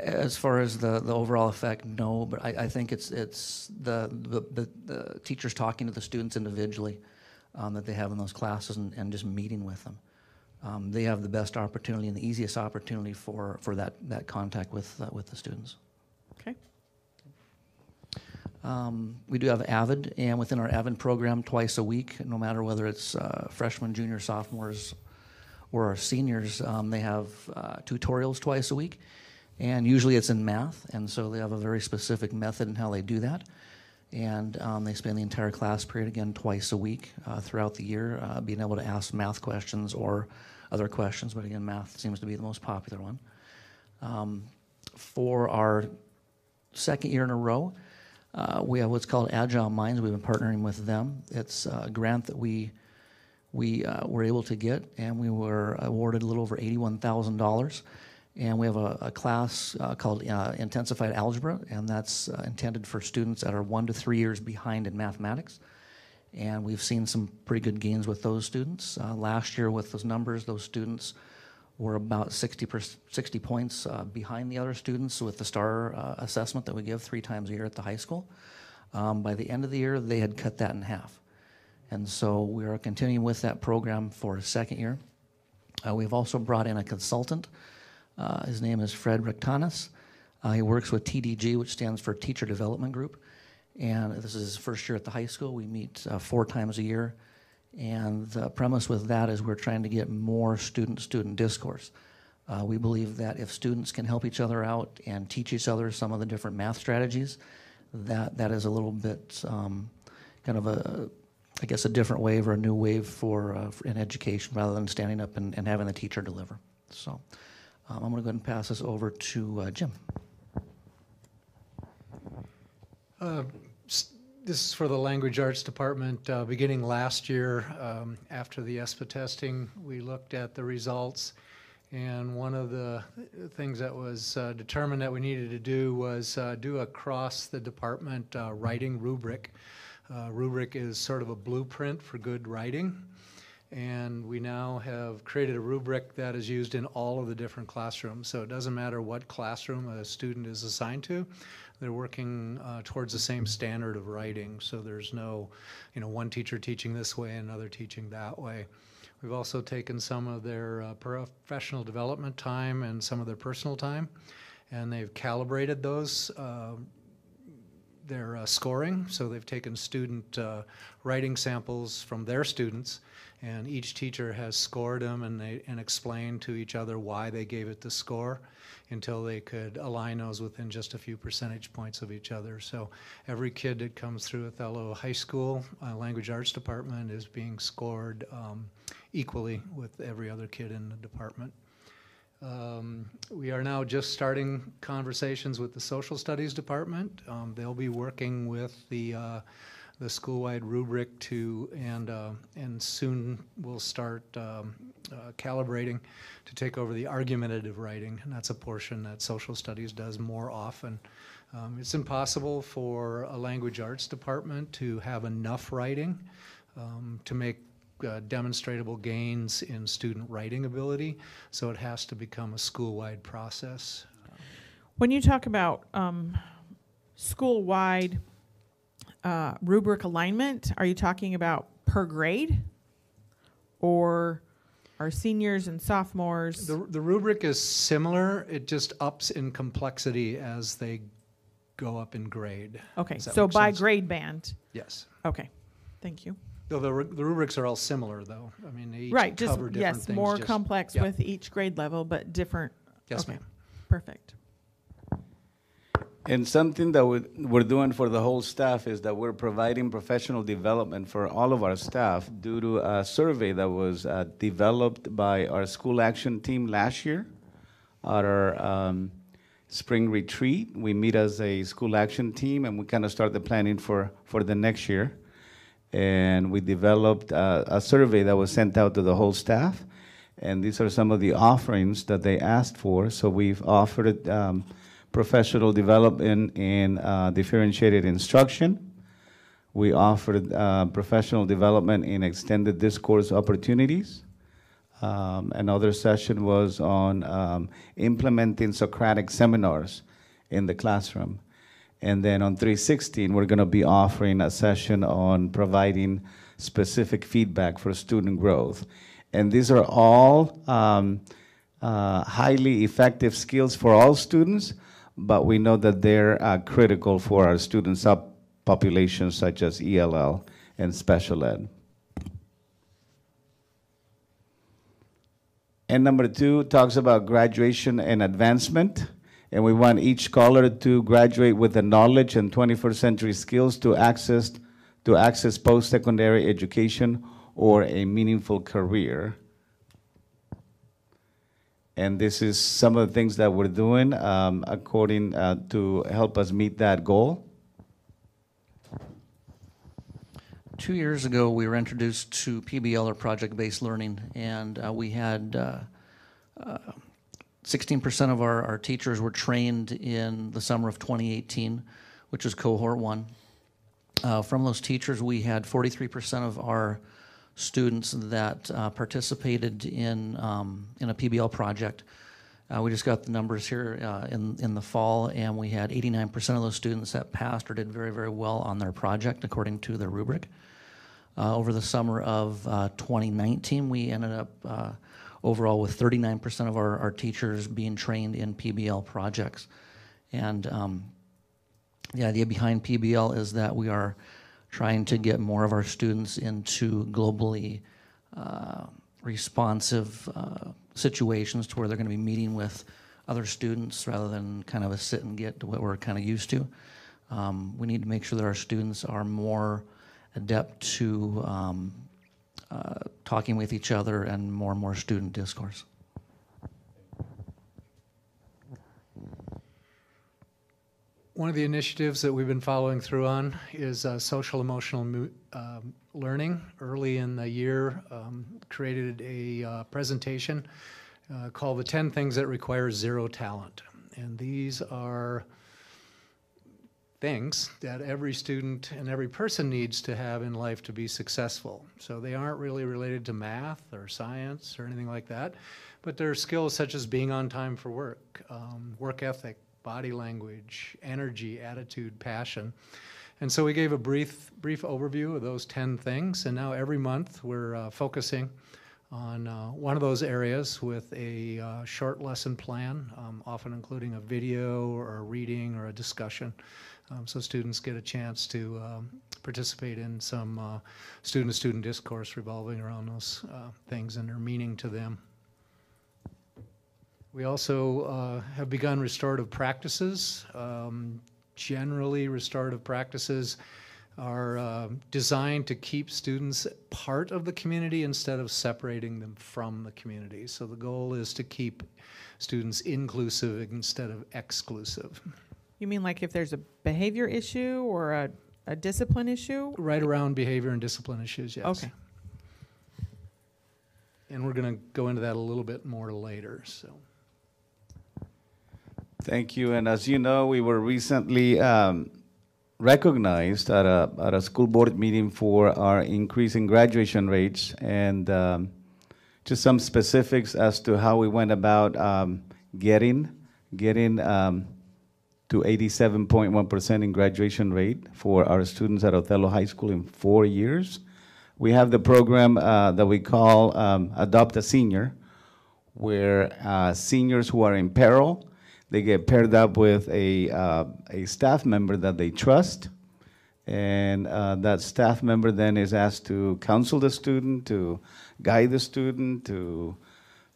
As far as the, the overall effect, no, but I, I think it's, it's the, the, the, the teachers talking to the students individually um, that they have in those classes and, and just meeting with them. Um, they have the best opportunity and the easiest opportunity for, for that, that contact with, uh, with the students. Okay. Um, we do have Avid, and within our Avid program, twice a week, no matter whether it's uh, freshmen, juniors, sophomores, or our seniors, um, they have uh, tutorials twice a week, and usually it's in math, and so they have a very specific method in how they do that. And um, they spend the entire class period again twice a week uh, throughout the year, uh, being able to ask math questions or other questions, but again, math seems to be the most popular one. Um, for our second year in a row, uh, we have what's called Agile Minds. We've been partnering with them. It's a grant that we we uh, were able to get, and we were awarded a little over eighty-one thousand dollars. And we have a, a class uh, called uh, Intensified Algebra, and that's uh, intended for students that are one to three years behind in mathematics. And we've seen some pretty good gains with those students. Uh, last year, with those numbers, those students were about 60, per, 60 points uh, behind the other students with the STAR uh, assessment that we give three times a year at the high school. Um, by the end of the year, they had cut that in half. And so we are continuing with that program for a second year. We've also brought in a consultant. Uh, his name is Fred Rectanis. Uh, he works with TDG, which stands for Teacher Development Group. And this is his first year at the high school. We meet uh, four times a year. And the premise with that is we're trying to get more student student discourse. Uh, we believe that if students can help each other out and teach each other some of the different math strategies, that, that is a little bit um, kind of a, I guess, a different wave or a new wave for, uh, for in education rather than standing up and, and having the teacher deliver. So um, I'm going to go ahead and pass this over to uh, Jim. Uh, This is for the Language Arts Department. Uh, Beginning last year, um, after the ESPA testing, we looked at the results. And one of the things that was uh, determined that we needed to do was uh, do across the department uh, writing rubric. Uh, Rubric is sort of a blueprint for good writing. And we now have created a rubric that is used in all of the different classrooms. So it doesn't matter what classroom a student is assigned to, they're working uh, towards the same standard of writing. So there's no, you know, one teacher teaching this way, and another teaching that way. We've also taken some of their uh, professional development time and some of their personal time, and they've calibrated those uh, their uh, scoring. So they've taken student uh, writing samples from their students, and each teacher has scored them and they and explained to each other why they gave it the score until they could align those within just a few percentage points of each other. So every kid that comes through Othello High School uh, Language Arts Department is being scored um, equally with every other kid in the department. Um, we are now just starting conversations with the Social Studies Department. Um, they'll be working with the uh, the school-wide rubric to, and uh, and soon we'll start um, uh, calibrating to take over the argumentative writing, and that's a portion that Social Studies does more often. Um, it's impossible for a language arts department to have enough writing um, to make uh, demonstrable gains in student writing ability, so it has to become a school-wide process. When you talk about um, school-wide uh, rubric alignment, are you talking about per grade, or are seniors and sophomores? The, the rubric is similar, it just ups in complexity as they go up in grade. Okay, Does that so make by sense? grade band. Yes. Okay, thank you. Though the, ru- the rubrics are all similar, though. I mean, they each Right, just, cover different yes, things. more just- complex yeah. with each grade level, but different. Yes, okay, ma'am. Perfect. And something that we- we're doing for the whole staff is that we're providing professional development for all of our staff due to a survey that was uh, developed by our school action team last year at our um, spring retreat. We meet as a school action team and we kind of start the planning for, for the next year. And we developed uh, a survey that was sent out to the whole staff. And these are some of the offerings that they asked for. So we've offered um, professional development in uh, differentiated instruction. We offered uh, professional development in extended discourse opportunities. Um, another session was on um, implementing Socratic seminars in the classroom. And then on 316, we're going to be offering a session on providing specific feedback for student growth. And these are all um, uh, highly effective skills for all students, but we know that they're uh, critical for our student subpopulations such as ELL and special ed. And number two talks about graduation and advancement. And we want each scholar to graduate with the knowledge and 21st century skills to access, to access post-secondary education or a meaningful career. And this is some of the things that we're doing um, according uh, to help us meet that goal. Two years ago, we were introduced to PBL or project-based learning, and uh, we had uh, uh, 16% of our, our teachers were trained in the summer of 2018, which was cohort one. Uh, from those teachers, we had 43% of our students that uh, participated in um, in a PBL project. Uh, we just got the numbers here uh, in in the fall, and we had 89% of those students that passed or did very very well on their project according to their rubric. Uh, over the summer of uh, 2019, we ended up uh, overall with 39% of our, our teachers being trained in PBL projects, and um, the idea behind PBL is that we are trying to get more of our students into globally uh, responsive uh, situations to where they're going to be meeting with other students rather than kind of a sit and get to what we're kind of used to. Um, we need to make sure that our students are more adept to um, uh, talking with each other and more and more student discourse. One of the initiatives that we've been following through on is uh, social emotional mo- um, learning. Early in the year, um, created a uh, presentation uh, called "The 10 Things That Require Zero Talent," and these are things that every student and every person needs to have in life to be successful. So they aren't really related to math or science or anything like that, but they're skills such as being on time for work, um, work ethic, body language, energy, attitude, passion. And so we gave a brief, brief overview of those 10 things, and now every month we're uh, focusing on uh, one of those areas with a uh, short lesson plan, um, often including a video or a reading or a discussion. Um, so students get a chance to um, participate in some uh, student-to-student discourse revolving around those uh, things and their meaning to them. We also uh, have begun restorative practices. Um, generally, restorative practices are uh, designed to keep students part of the community instead of separating them from the community. So the goal is to keep students inclusive instead of exclusive. You mean like if there's a behavior issue or a, a discipline issue? Right around behavior and discipline issues, yes. Okay. And we're going to go into that a little bit more later, so. Thank you. And as you know, we were recently um, recognized at a, at a school board meeting for our increase in graduation rates and um, just some specifics as to how we went about um, getting getting um, to 87.1% in graduation rate for our students at Othello High School in four years. We have the program uh, that we call um, Adopt a Senior, where uh, seniors who are in peril they get paired up with a, uh, a staff member that they trust. And uh, that staff member then is asked to counsel the student, to guide the student, to,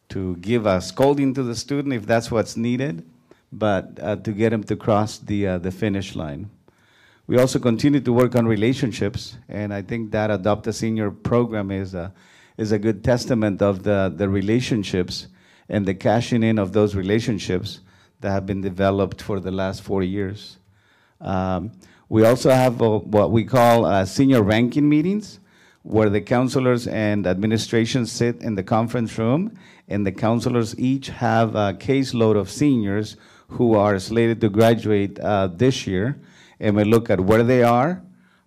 to give a scolding to the student if that's what's needed, but uh, to get him to cross the, uh, the finish line. We also continue to work on relationships, and I think that Adopt a Senior program is a, is a good testament of the, the relationships and the cashing in of those relationships that have been developed for the last four years. Um, we also have what we call uh, senior ranking meetings, where the counselors and administration sit in the conference room, and the counselors each have a caseload of seniors who are slated to graduate uh, this year, and we look at where they are,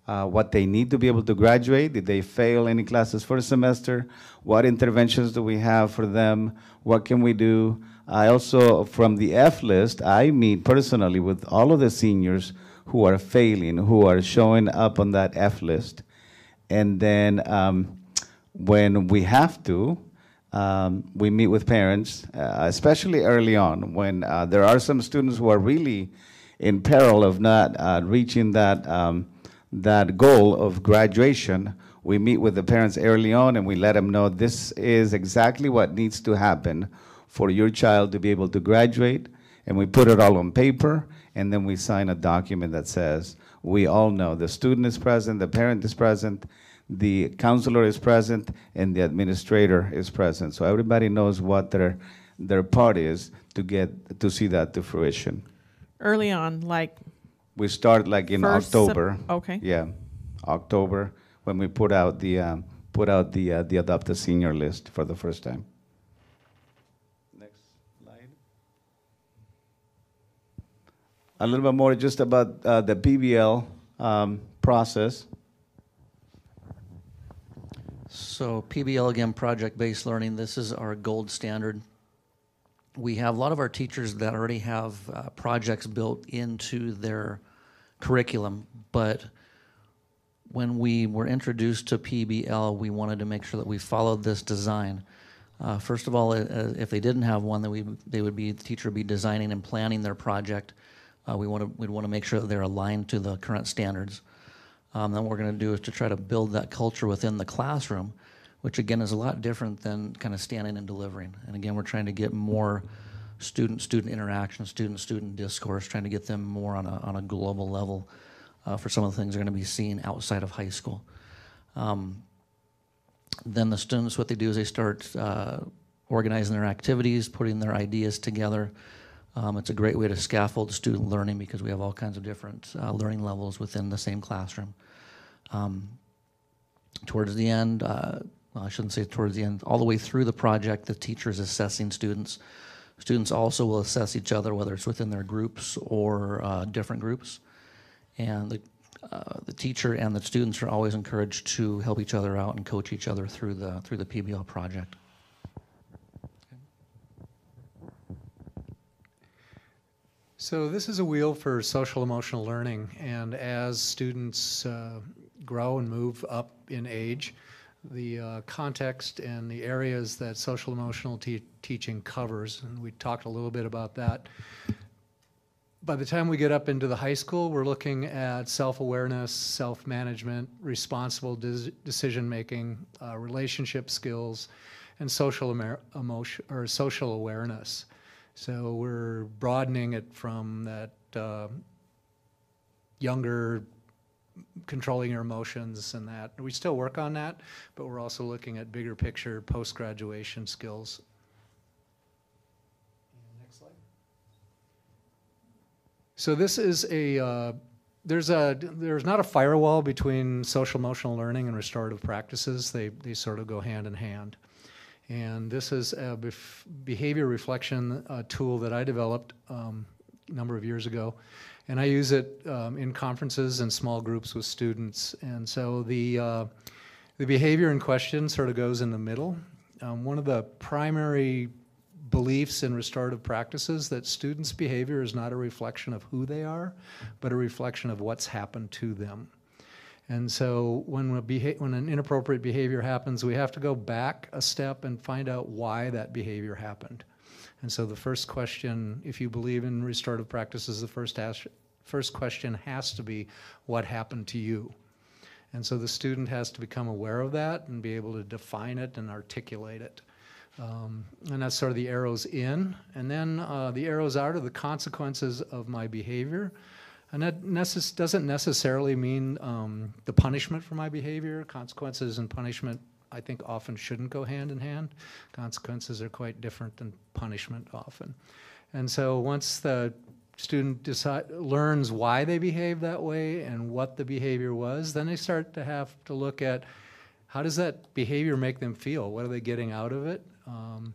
uh, what they need to be able to graduate. Did they fail any classes first semester? What interventions do we have for them? What can we do? I also, from the F list, I meet personally with all of the seniors who are failing, who are showing up on that F list. And then um, when we have to, um, we meet with parents, uh, especially early on, when uh, there are some students who are really in peril of not uh, reaching that, um, that goal of graduation. We meet with the parents early on and we let them know this is exactly what needs to happen for your child to be able to graduate. And we put it all on paper and then we sign a document that says, we all know the student is present, the parent is present, the counselor is present, and the administrator is present. So everybody knows what their, their part is to get, to see that to fruition. Early on, like, We start like in October. okay. Yeah, October, when we put out the, um, put out the, uh, the adopted senior list for the first time. A little bit more just about uh, the PBL um, process. So PBL again, project-based learning, this is our gold standard. We have a lot of our teachers that already have uh, projects built into their curriculum, but when we were introduced to PBL, we wanted to make sure that we followed this design. Uh, first of all, uh, if they didn't have one, then we, they would be, the teacher would be designing and planning their project. Uh, we want to, we'd want to make sure that they're aligned to the current standards. Um, then what we're going to do is to try to build that culture within the classroom, which again is a lot different than kind of standing and delivering. And again, we're trying to get more student-student interaction, student-student discourse, trying to get them more on a, on a global level uh, for some of the things they're going to be seeing outside of high school. Um, then the students, what they do is they start uh, organizing their activities, putting their ideas together. Um, it's a great way to scaffold student learning because we have all kinds of different uh, learning levels within the same classroom. Um, towards the end, uh, well, I shouldn't say towards the end, all the way through the project, the teacher is assessing students. Students also will assess each other, whether it's within their groups or uh, different groups. And the, uh, the teacher and the students are always encouraged to help each other out and coach each other through the, through the PBL project. So this is a wheel for social emotional learning, and as students uh, grow and move up in age, the uh, context and the areas that social emotional te- teaching covers, and we talked a little bit about that. By the time we get up into the high school, we're looking at self-awareness, self-management, responsible des- decision-making, uh, relationship skills, and social emotion or social awareness. So we're broadening it from that uh, younger controlling your emotions and that. We still work on that, but we're also looking at bigger picture post-graduation skills. Next slide. So this is a uh, there's a there's not a firewall between social emotional learning and restorative practices. They they sort of go hand in hand. And this is a bef- behavior reflection uh, tool that I developed um, a number of years ago. And I use it um, in conferences and small groups with students. And so the, uh, the behavior in question sort of goes in the middle. Um, one of the primary beliefs in restorative practices that students' behavior is not a reflection of who they are, but a reflection of what's happened to them. And so when, beha- when an inappropriate behavior happens, we have to go back a step and find out why that behavior happened. And so the first question, if you believe in restorative practices, the first, ask, first question has to be, what happened to you? And so the student has to become aware of that and be able to define it and articulate it. Um, and that's sort of the arrows in. And then uh, the arrows out are the consequences of my behavior. And that necess- doesn't necessarily mean um, the punishment for my behavior. Consequences and punishment, I think, often shouldn't go hand in hand. Consequences are quite different than punishment often. And so once the student decide, learns why they behave that way and what the behavior was, then they start to have to look at how does that behavior make them feel? What are they getting out of it? Um,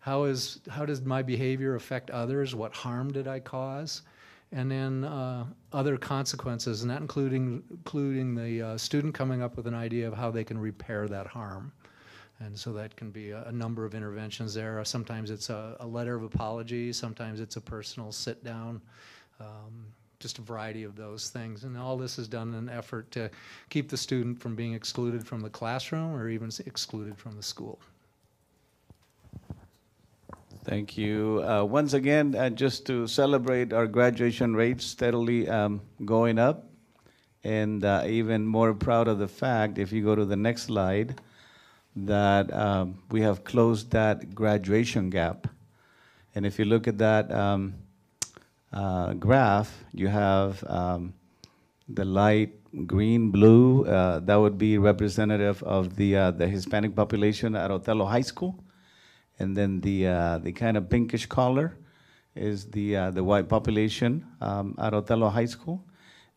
how is how does my behavior affect others? What harm did I cause? And then uh, other consequences, and that including including the uh, student coming up with an idea of how they can repair that harm. And so that can be a, a number of interventions there. Sometimes it's a, a letter of apology. Sometimes it's a personal sit down. Um, just a variety of those things. And all this is done in an effort to keep the student from being excluded from the classroom or even excluded from the school. Thank you. Uh, Once again, uh, just to celebrate our graduation rates steadily um, going up, and uh, even more proud of the fact, if you go to the next slide, that um, we have closed that graduation gap. And if you look at that um, uh, graph, you have um, the light green, blue, uh, that would be representative of the, uh, the Hispanic population at Othello High School. And then the, uh, the kind of pinkish color is the, uh, the white population um, at Othello High School.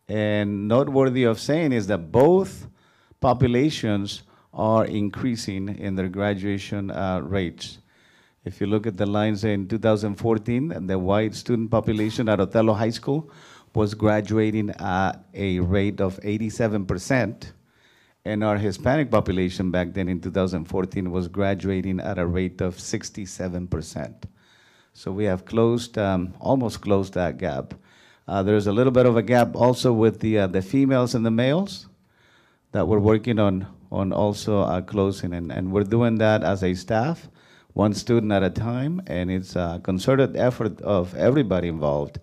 And noteworthy of saying is that both populations are increasing in their graduation uh, rates. If you look at the lines in 2014, and the white student population at Othello High School was graduating at a rate of 87%, and our Hispanic population back then in 2014 was graduating at a rate of 67%. So we have closed, um, almost closed that gap. Uh, there's a little bit of a gap also with the, uh, the females and the males that we're working on, on also uh, closing. And, and we're doing that as a staff, one student at a time, and it's a concerted effort of everybody involved.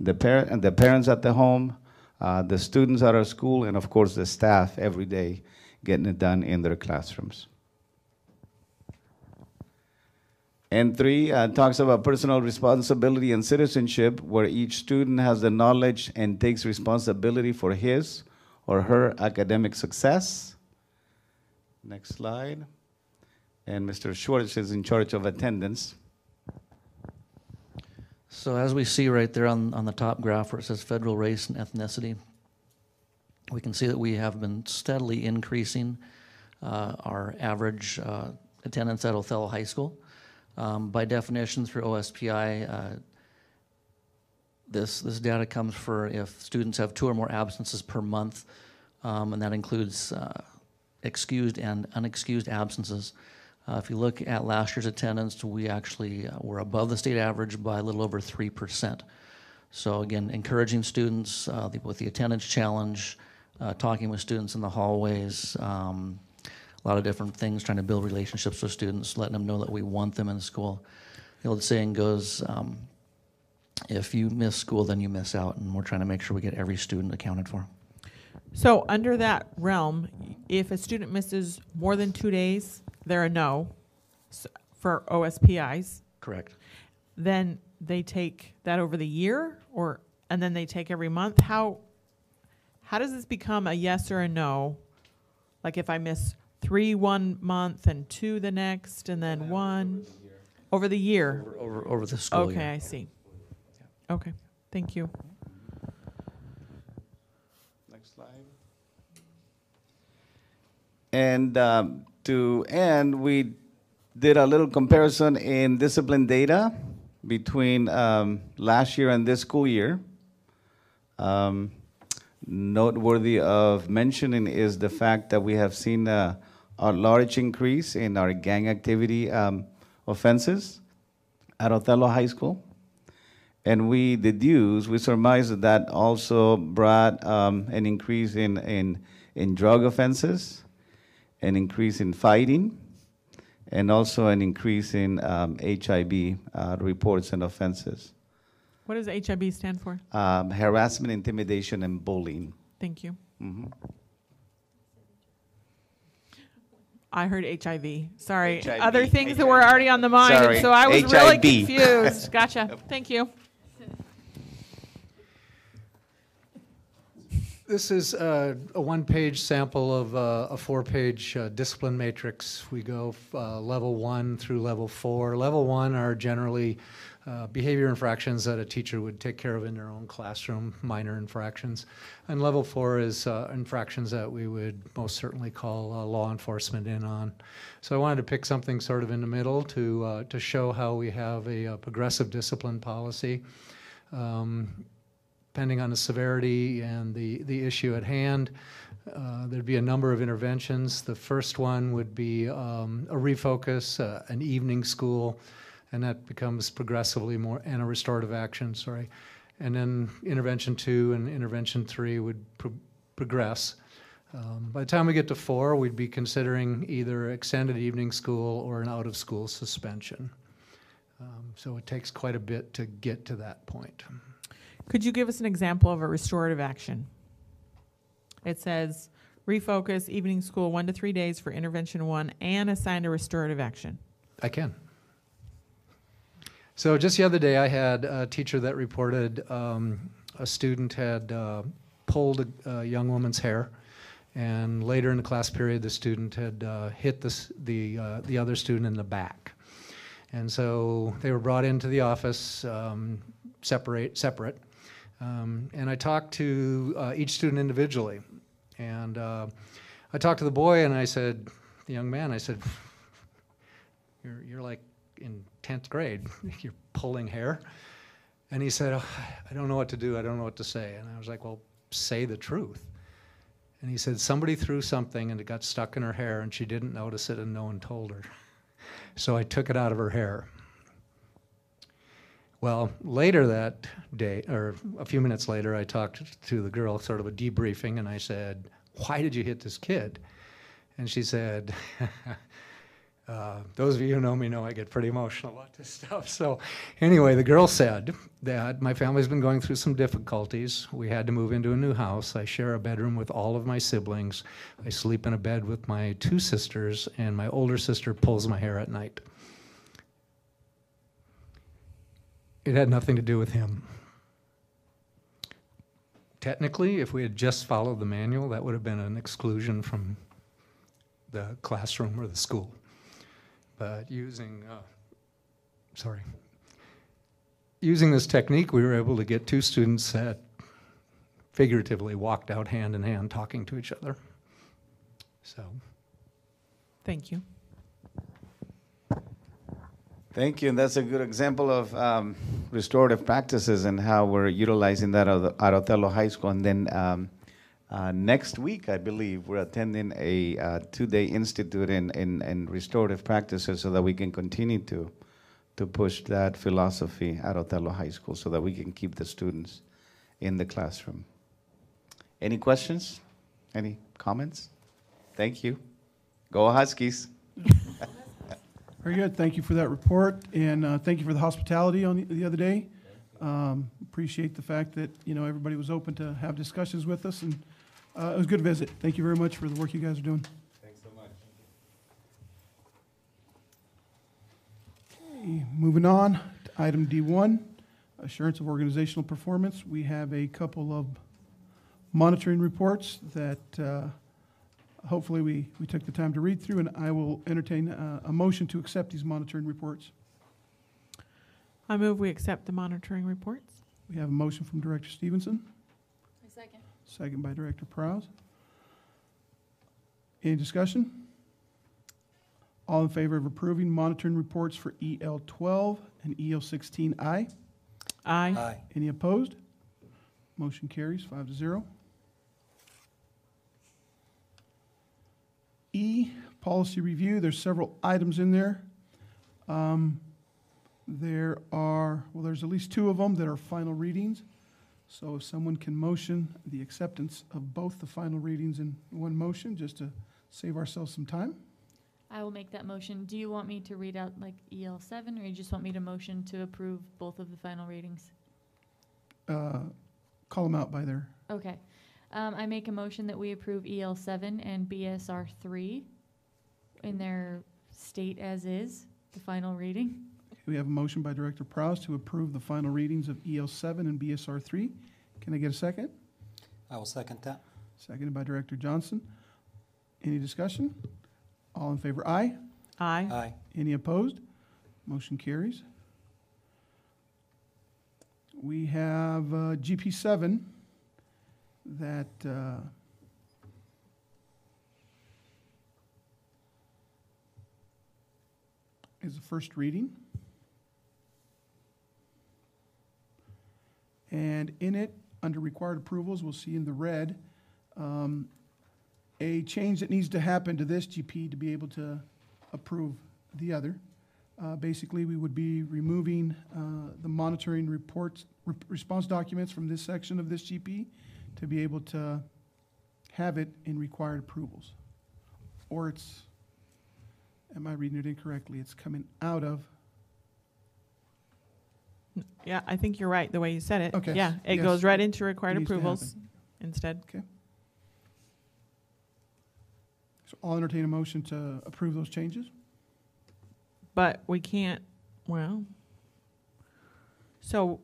The and the parents at the home, uh, the students at our school, and of course the staff every day getting it done in their classrooms. And three uh, talks about personal responsibility and citizenship, where each student has the knowledge and takes responsibility for his or her academic success. Next slide. And Mr. Schwartz is in charge of attendance. So as we see right there on, on the top graph where it says federal race and ethnicity, we can see that we have been steadily increasing uh, our average uh, attendance at Othello High School. Um, by definition, through OSPI, uh, this, this data comes for if students have two or more absences per month, um, and that includes uh, excused and unexcused absences. Uh, if you look at last year's attendance, we actually uh, were above the state average by a little over 3%. So again, encouraging students uh, with the attendance challenge, uh, talking with students in the hallways, um, a lot of different things, trying to build relationships with students, letting them know that we want them in school. The old saying goes, um, if you miss school, then you miss out, and we're trying to make sure we get every student accounted for. So under that realm, if a student misses more than two days, they're a no s- for OSPIs. Correct. Then they take that over the year, or and then they take every month. How how does this become a yes or a no? Like if I miss three one month and two the next, and then one over the year. Over- over- over the school Okay, year. I see. Okay, thank you. Next slide. And um, to end, we did a little comparison in discipline data between um, last year and this school year. Um, noteworthy of mentioning is the fact that we have seen a, a large increase in our gang activity um, offenses at Othello High School. And we deduce, we surmise that that also brought um, an increase in, in, in drug offenses, an increase in fighting, and also an increase in um, HIV uh, reports and offenses. What does HIB stand for? Um, harassment, intimidation, and bullying. Thank you. Mhm. I heard HIV. Sorry. HIV. Other things that were already on the mind, Sorry. so I was really confused. Gotcha. Thank you. This is a one-page sample of uh, a four-page uh, discipline matrix. We go uh, level one through level four. Level one are generally uh, behavior infractions that a teacher would take care of in their own classroom, minor infractions. And level four is infractions that we would most certainly call law enforcement in on. So I wanted to pick something sort of in the middle to, to show how we have a, uh progressive discipline policy. Um, depending on the severity and the, the issue at hand, uh, there'd be a number of interventions. The first one would be um, a refocus, uh, an evening school, and that becomes progressively more, and a restorative action, sorry. And then intervention two and intervention three would pro- progress. Um, by the time we get to four, we'd be considering either extended evening school or an out of school suspension. Um, so it takes quite a bit to get to that point. Could you give us an example of a restorative action? It says refocus evening school one to three days for intervention one and assign a restorative action. I can. So just the other day, I had a teacher that reported um, a student had uh, pulled a, a young woman's hair, and later in the class period, the student had uh, hit the uh, the other student in the back, and so they were brought into the office, um, separate separate, um, and I talked to uh, each student individually, and uh, I talked to the boy, and I said, the young man, I said, you're, you're like in 10th grade, you're pulling hair. And he said, oh, I don't know what to do, I don't know what to say. And I was like, well, say the truth. And he said, somebody threw something and it got stuck in her hair and she didn't notice it and no one told her. So I took it out of her hair. Well, later that day, or a few minutes later, I talked to the girl, sort of a debriefing, and I said, Why did you hit this kid? And she said, uh, Those of you who know me know I get pretty emotional about this stuff. So, anyway, the girl said that my family's been going through some difficulties. We had to move into a new house. I share a bedroom with all of my siblings. I sleep in a bed with my two sisters, and my older sister pulls my hair at night. It had nothing to do with him. Technically, if we had just followed the manual, that would have been an exclusion from the classroom or the school. But using, uh, sorry, using this technique, we were able to get two students that figuratively walked out hand in hand talking to each other. So, Thank you. Thank you, and that's a good example of um, restorative practices and how we're utilizing that at Othello High School. And then um, uh, next week, I believe, we're attending a uh, two-day institute in, in, in restorative practices so that we can continue to to push that philosophy at Othello High School so that we can keep the students in the classroom. Any questions? Any comments? Thank you. Go Huskies. Very good. Thank you for that report, and uh, thank you for the hospitality on the, the other day. Um, appreciate the fact that you know everybody was open to have discussions with us, and uh, it was a good visit. Thank you very much for the work you guys are doing. Thanks so much. Okay, moving on to item D1, assurance of organizational performance. We have a couple of monitoring reports that uh, hopefully we, we took the time to read through, and I will entertain uh, a motion to accept these monitoring reports. I move we accept the monitoring reports. We have a motion from Director Stevenson, A second. second by Director Prowse. Any discussion? All in favor of approving monitoring reports for EL 12 and EL 16I? Aye. Any opposed? Motion carries five to zero. E, policy review, there's several items in there. Um, There are, well, there's at least two of them that are final readings. So if someone can motion the acceptance of both the final readings in one motion, just to save ourselves some time. I will make that motion. Do you want me to read out like EL seven, or you just want me to motion to approve both of the final readings? Uh, Call them out by their, Okay. Um, I make a motion that we approve EL seven and BSR three in their state as is, the final reading. we have a motion by Director Prowse to approve the final readings of EL 7 and BSR 3. Can I get a second? I will second that. Seconded by Director Johnson. Any discussion? All in favor, aye. Aye. Aye. Any opposed? Motion carries. We have uh, GP seven that uh, is the first reading. And in it, under required approvals, we'll see in the red, um, a change that needs to happen to this GP to be able to approve the other. Uh, Basically, we would be removing uh, the monitoring reports, re- response documents from this section of this GP to be able to have it in required approvals. Or it's, am I reading it incorrectly? It's coming out of, Yeah, I think you're right, the way you said it. Okay. Yeah, it Yes. goes right into required Needs to approvals instead. okay. So I'll entertain a motion to approve those changes. But we can't, well, so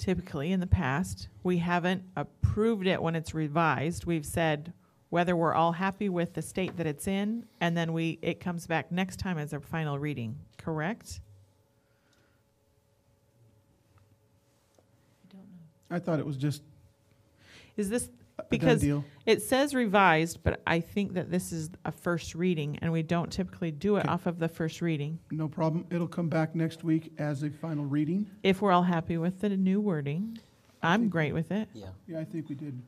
typically in the past, we haven't approved it when it's revised. We've said whether we're all happy with the state that it's in, and then we, it comes back next time as a final reading, correct? I don't know. I thought it was just Is this, a done because it says revised, but I think that this is a first reading, and we don't typically do it Okay. off of the first reading. No problem. It'll come back next week as a final reading. If we're all happy with the new wording, I'm great with it. Yeah. Yeah, I think we did.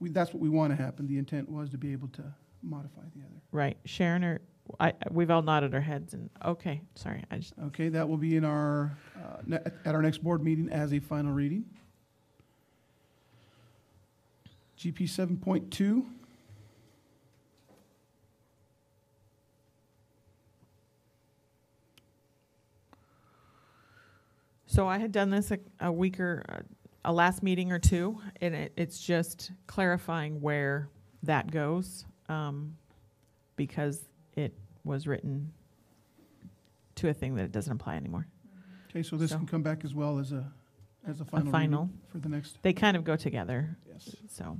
We, that's what we want to happen. The intent was to be able to modify the other. Right, Sharon, or, I, we've all nodded our heads and, okay, sorry, I just, Okay, that will be in our, uh, ne- at our next board meeting as a final reading. GP seven point two. so I had done this a, a week or, uh, a last meeting or two, and it, it's just clarifying where that goes, um, because it was written to a thing that it doesn't apply anymore. Okay, so this So- can come back as well as a, as a A final final. reading for the next. They kind of go together, Yes. so.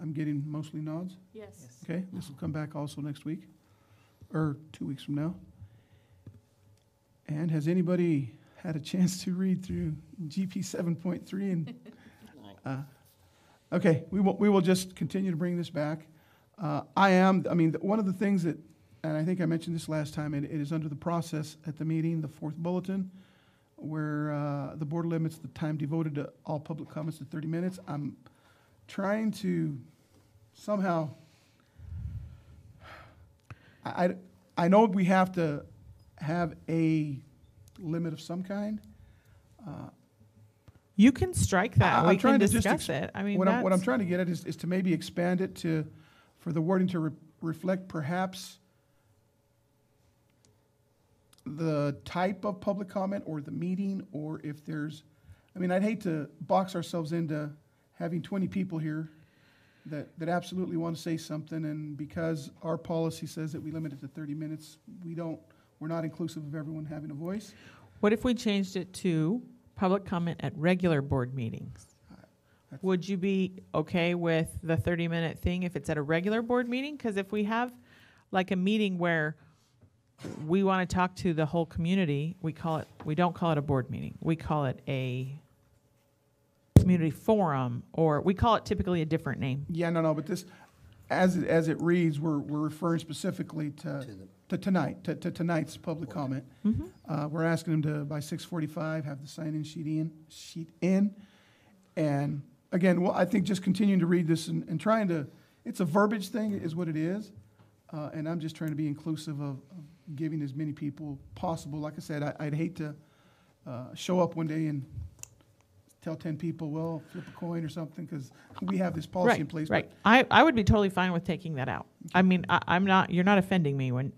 I'm getting mostly nods. Yes. Okay, this will come back also next week, or two weeks from now. And has anybody had a chance to read through GP seven point three and? uh, Okay, we will, we will just continue to bring this back. Uh, I am, I mean, one of the things that, and I think I mentioned this last time, it, it is under the process at the meeting, the fourth bulletin, where, uh, the board limits the time devoted to all public comments to thirty minutes. I'm trying to somehow, I, I, I know we have to have a limit of some kind. Uh, You can strike that, I- we I'm can trying to just discuss ex- it, I mean, What I'm, what I'm that's, trying to get at is, is to maybe expand it to, for the wording to re- reflect perhaps the type of public comment or the meeting, or if there's, I mean, I'd hate to box ourselves into having twenty people here that, that absolutely want to say something, and because our policy says that we limit it to thirty minutes, we don't, we're not inclusive of everyone having a voice. what if we changed it to public comment at regular board meetings? Would you be okay with the thirty-minute thing if it's at a regular board meeting? Because if we have like a meeting where we want to talk to the whole community, we call it, we don't call it a board meeting. We call it a community forum, or we call it typically a different name. Yeah, no, no, but this, as, it- as it reads, we're, we're referring specifically to, to tonight, to, to tonight's public comment. Mhm. Uh, we're asking them to, by six forty-five, have the sign-in sheet in, sheet in. And again, well, I think just continuing to read this and, and trying to, it's a verbiage thing is what it is. Uh, and I'm just trying to be inclusive of, of giving as many people possible. Like I said, I, I'd hate to, uh, show up one day and tell ten people, well, flip a coin or something, because we have this policy Right, in place. Right, I, I would be totally fine with taking that out. I mean, I, I'm not, you're not offending me when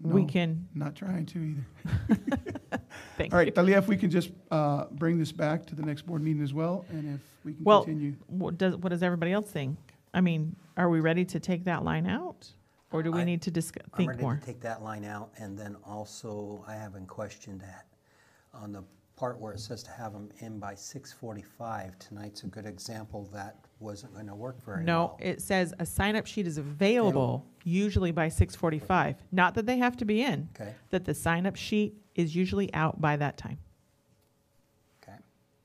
we can, Not trying to either. Thank All right, you. Talia, if we can just uh, bring this back to the next board meeting as well, and if we can well, continue. what does, what does everybody else think? I mean, are we ready to take that line out? Or do we I- need to discuss, I'm think ready more? to take that line out, and then also I haven't questioned that on the part where it says to have them in by 6:45, tonight's a good example that wasn't going to work very well. No, well. it says a sign-up sheet is available usually by six forty-five. Not that they have to be in. Okay. That the sign-up sheet is usually out by that time. Okay.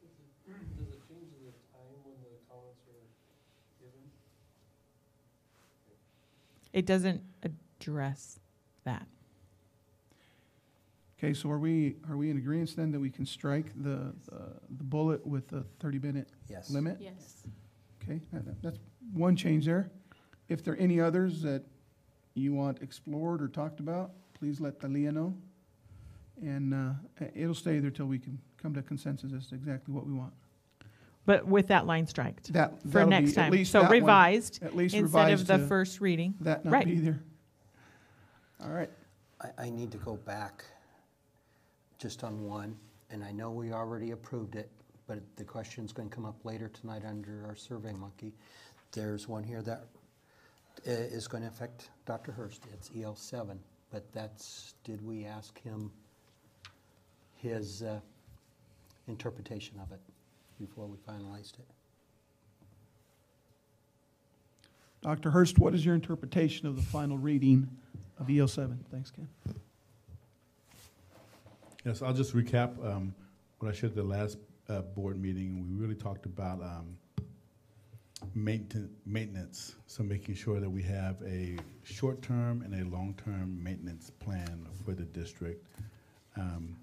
Does it change the time when the comments are given? It doesn't address that. Okay, so are we, are we in agreement then that we can strike the, the- the bullet with the 30-minute Yes. limit? Yes. Okay, that- that- that's one change there. If there are any others that you want explored or talked about, please let Talia know. And uh, it'll stay there till we can come to consensus as to exactly what we want. But with that line striked. That- For next be at time. least So that one- revised. at least Instead of the first reading. That not Right. be there. All right. I, I need to go back just on one, and I know we already approved it, but the question's going to come up later tonight under our Survey Monkey. There's one here that is going to affect Dr. Hurst. It's EL seven, but that's, did we ask him his uh, interpretation of it before we finalized it? Dr. Hurst, what is your interpretation of the final reading of EL seven? Thanks, Ken. Yes, I'll just recap um, what I shared at the last uh, board meeting. We really talked about um, mainten- maintenance, so making sure that we have a short-term and a long-term maintenance plan for the district. Um,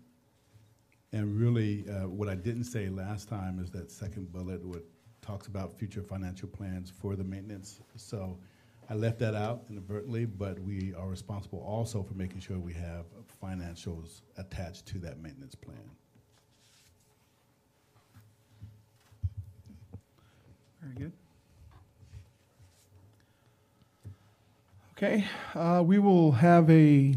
And really, uh, what I didn't say last time is that second bullet, what talks about future financial plans for the maintenance. So I left that out inadvertently, but we are responsible also for making sure we have financials attached to that maintenance plan. Very good. Okay, uh, we will have a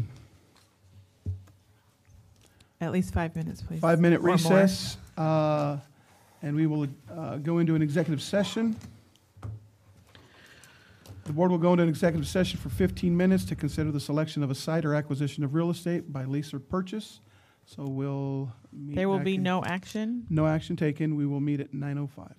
At least five minutes, please. five-minute Or more. recess, uh, and we will uh, go into an executive session. The board will go into an executive session for 15 minutes to consider the selection of a site or acquisition of real estate by lease or purchase. So we'll meet There will back be in- no action. No action taken. We will meet at 9:05.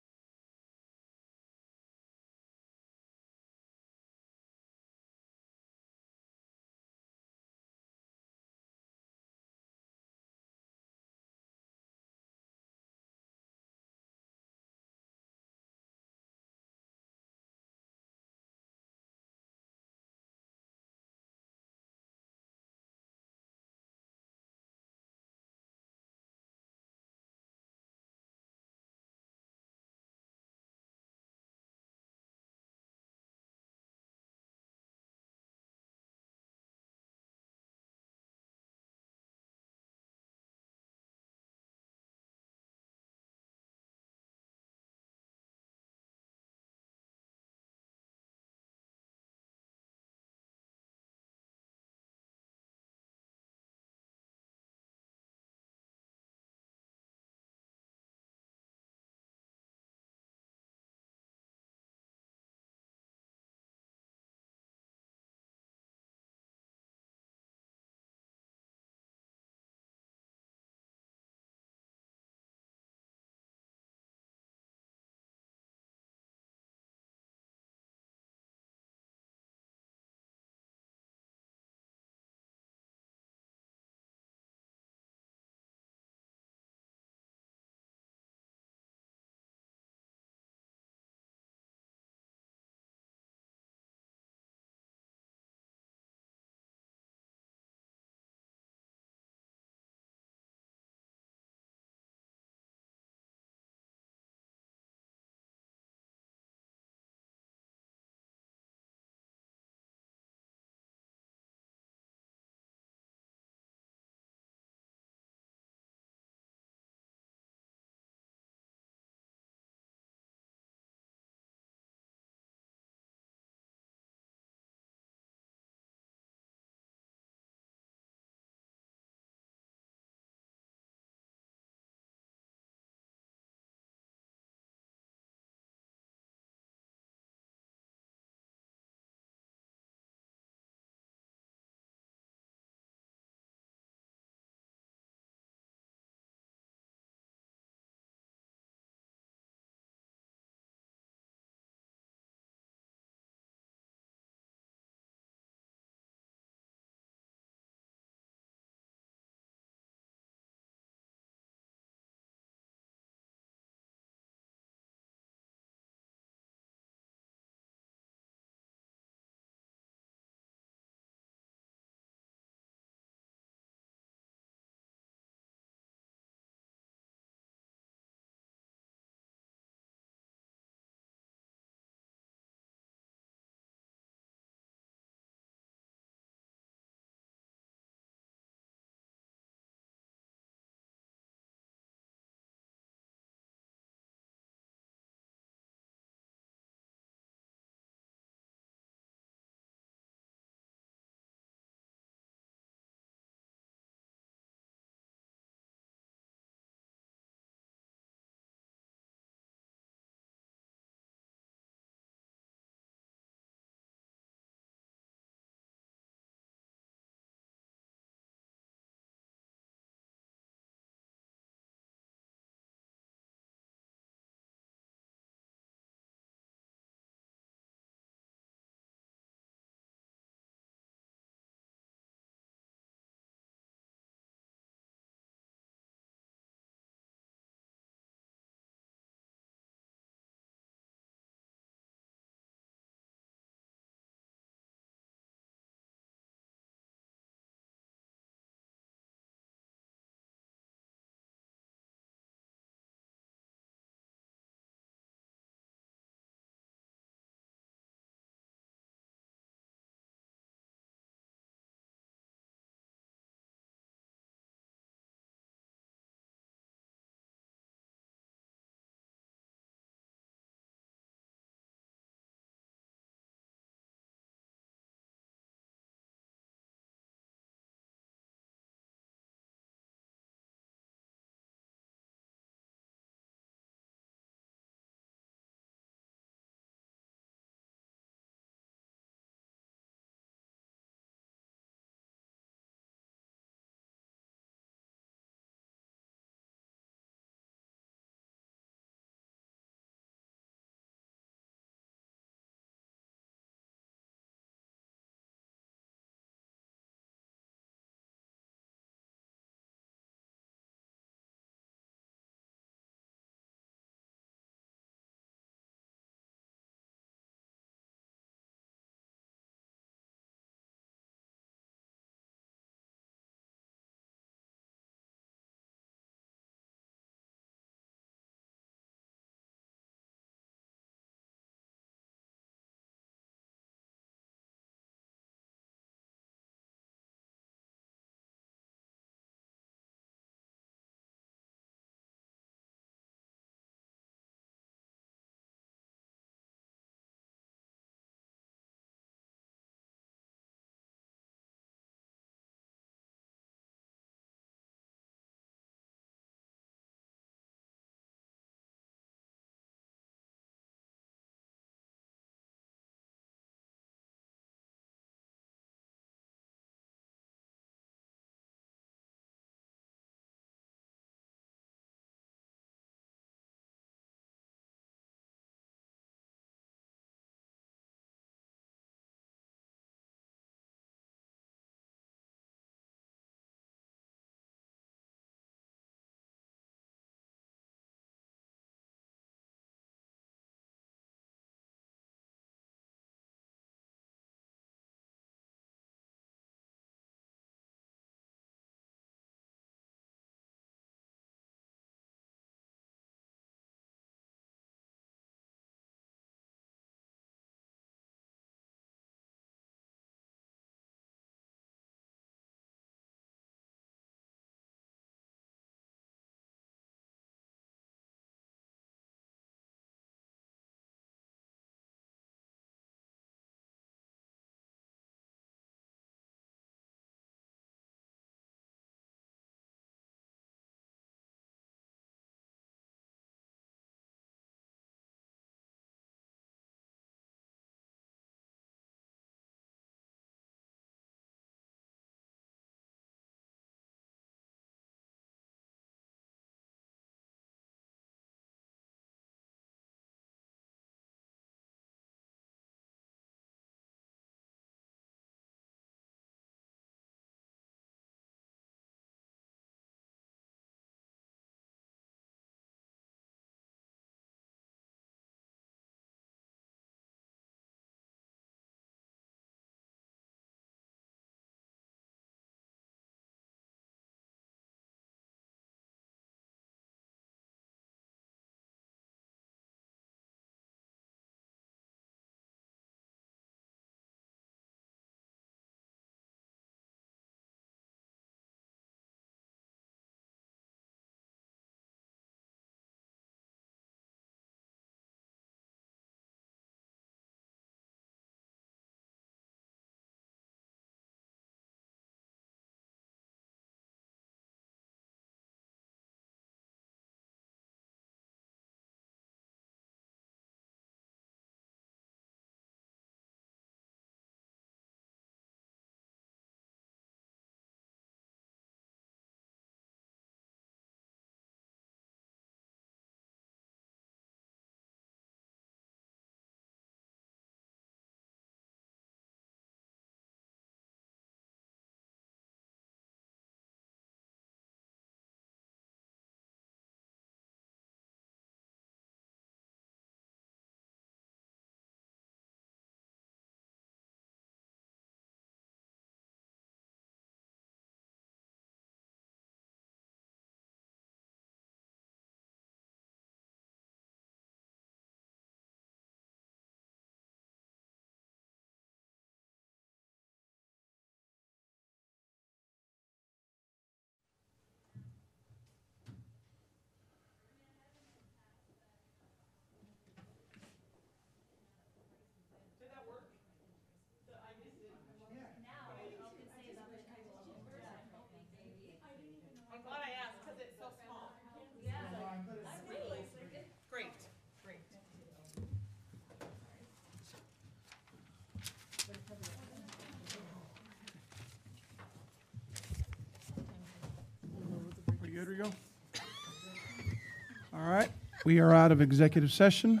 We are out of executive session.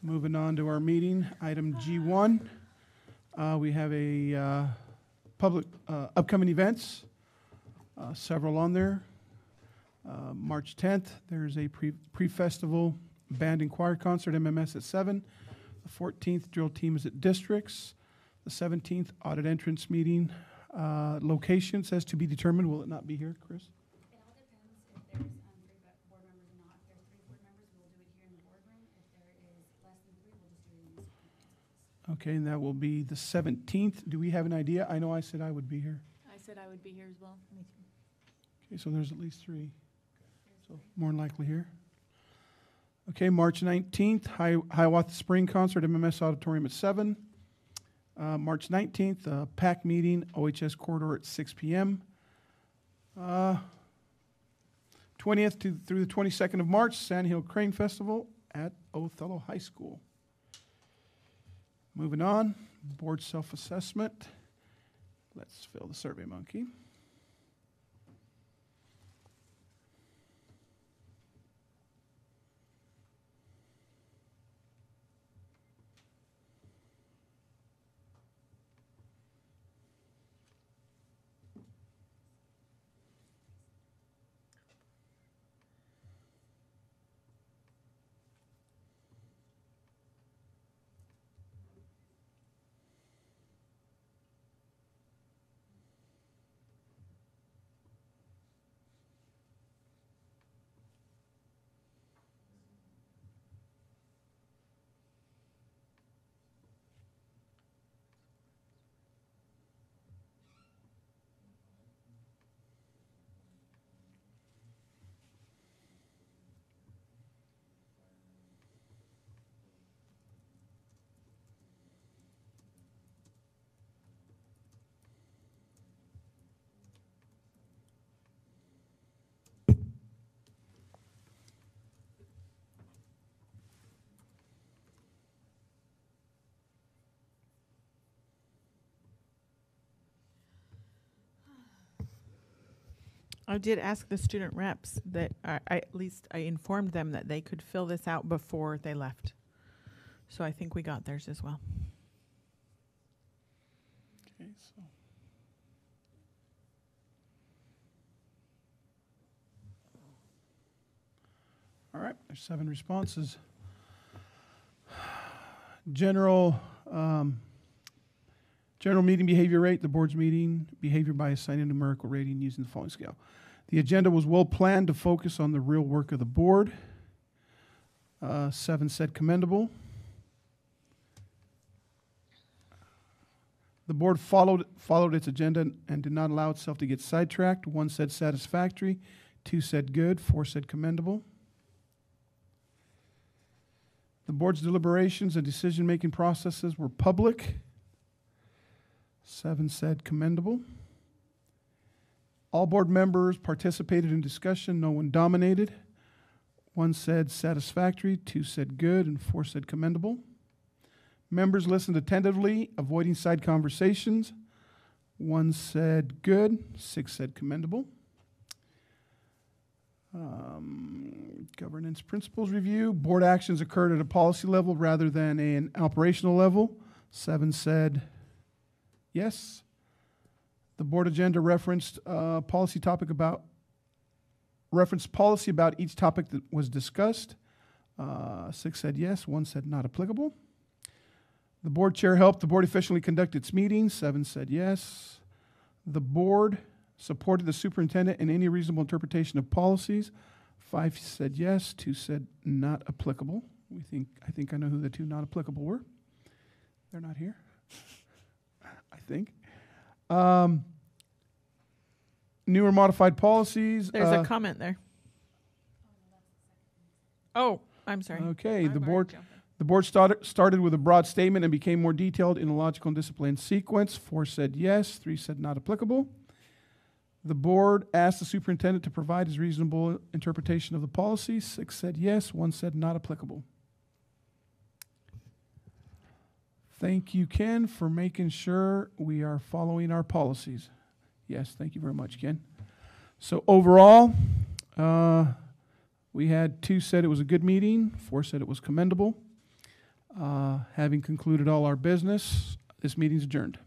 Moving on to our meeting, item G1. Uh, We have a uh, public, uh, upcoming events, uh, several on there. Uh, March 10th, there's a pre- pre-festival band and choir concert, MMS at 7. The 14th, drill team is at Districts. The 17th, audit entrance meeting. Uh, Location says to be determined. Will it not be here, Chris? Okay, and that will be the 17th. Do we have an idea? I know I said I would be here. I said I would be here as well. Me too. Okay, so there's at least three. So more than likely here. Okay, March 19th, Hi- Hiawatha Spring Concert, MMS Auditorium at 7. Uh, March 19th, uh, PAC meeting, OHS Corridor at 6 p.m. Uh, 20th to, through the 22nd of March, Sand Hill Crane Festival at Othello High School. Moving on, board self-assessment. Let's fill the survey monkey. I did ask the student reps that, I, I, at least I informed them that they could fill this out before they left. So I think we got theirs as well. Okay, so. All right, there's seven responses. General, um, general meeting behavior rate, the board's meeting behavior by assigning a numerical rating using the following scale. The agenda was well planned to focus on the real work of the board. Uh, seven said commendable. The board followed, followed its agenda and did not allow itself to get sidetracked. One said satisfactory, two said good, four said commendable. The board's deliberations and decision-making processes were public. Seven said commendable. All board members participated in discussion, no one dominated. One said satisfactory, two said good, and four said commendable. Members listened attentively, avoiding side conversations. One said good, six said commendable. Um, governance principles review. Board actions occurred at a policy level rather than an operational level. Seven said yes. The board agenda referenced uh, policy topic about referenced policy about each topic that was discussed. Uh, six said yes. One said not applicable. The board chair helped the board efficiently conduct its meetings. Seven said yes. The board supported the superintendent in any reasonable interpretation of policies. Five said yes, two said not applicable. We think, I think I know who the two not applicable were. They're not here, think. Um, Newer modified policies. There's uh, a comment there. Oh, I'm sorry. Okay, I'm the board, jumping. the board started, started with a broad statement and became more detailed in a logical and disciplined sequence. Four said yes, three said not applicable. The board asked the superintendent to provide his reasonable interpretation of the policy. Six said yes, one said not applicable. Thank you, Ken, for making sure we are following our policies. Yes, thank you very much, Ken. So overall, uh, we had two said it was a good meeting, four said it was commendable. Uh, Having concluded all our business, this meeting's adjourned.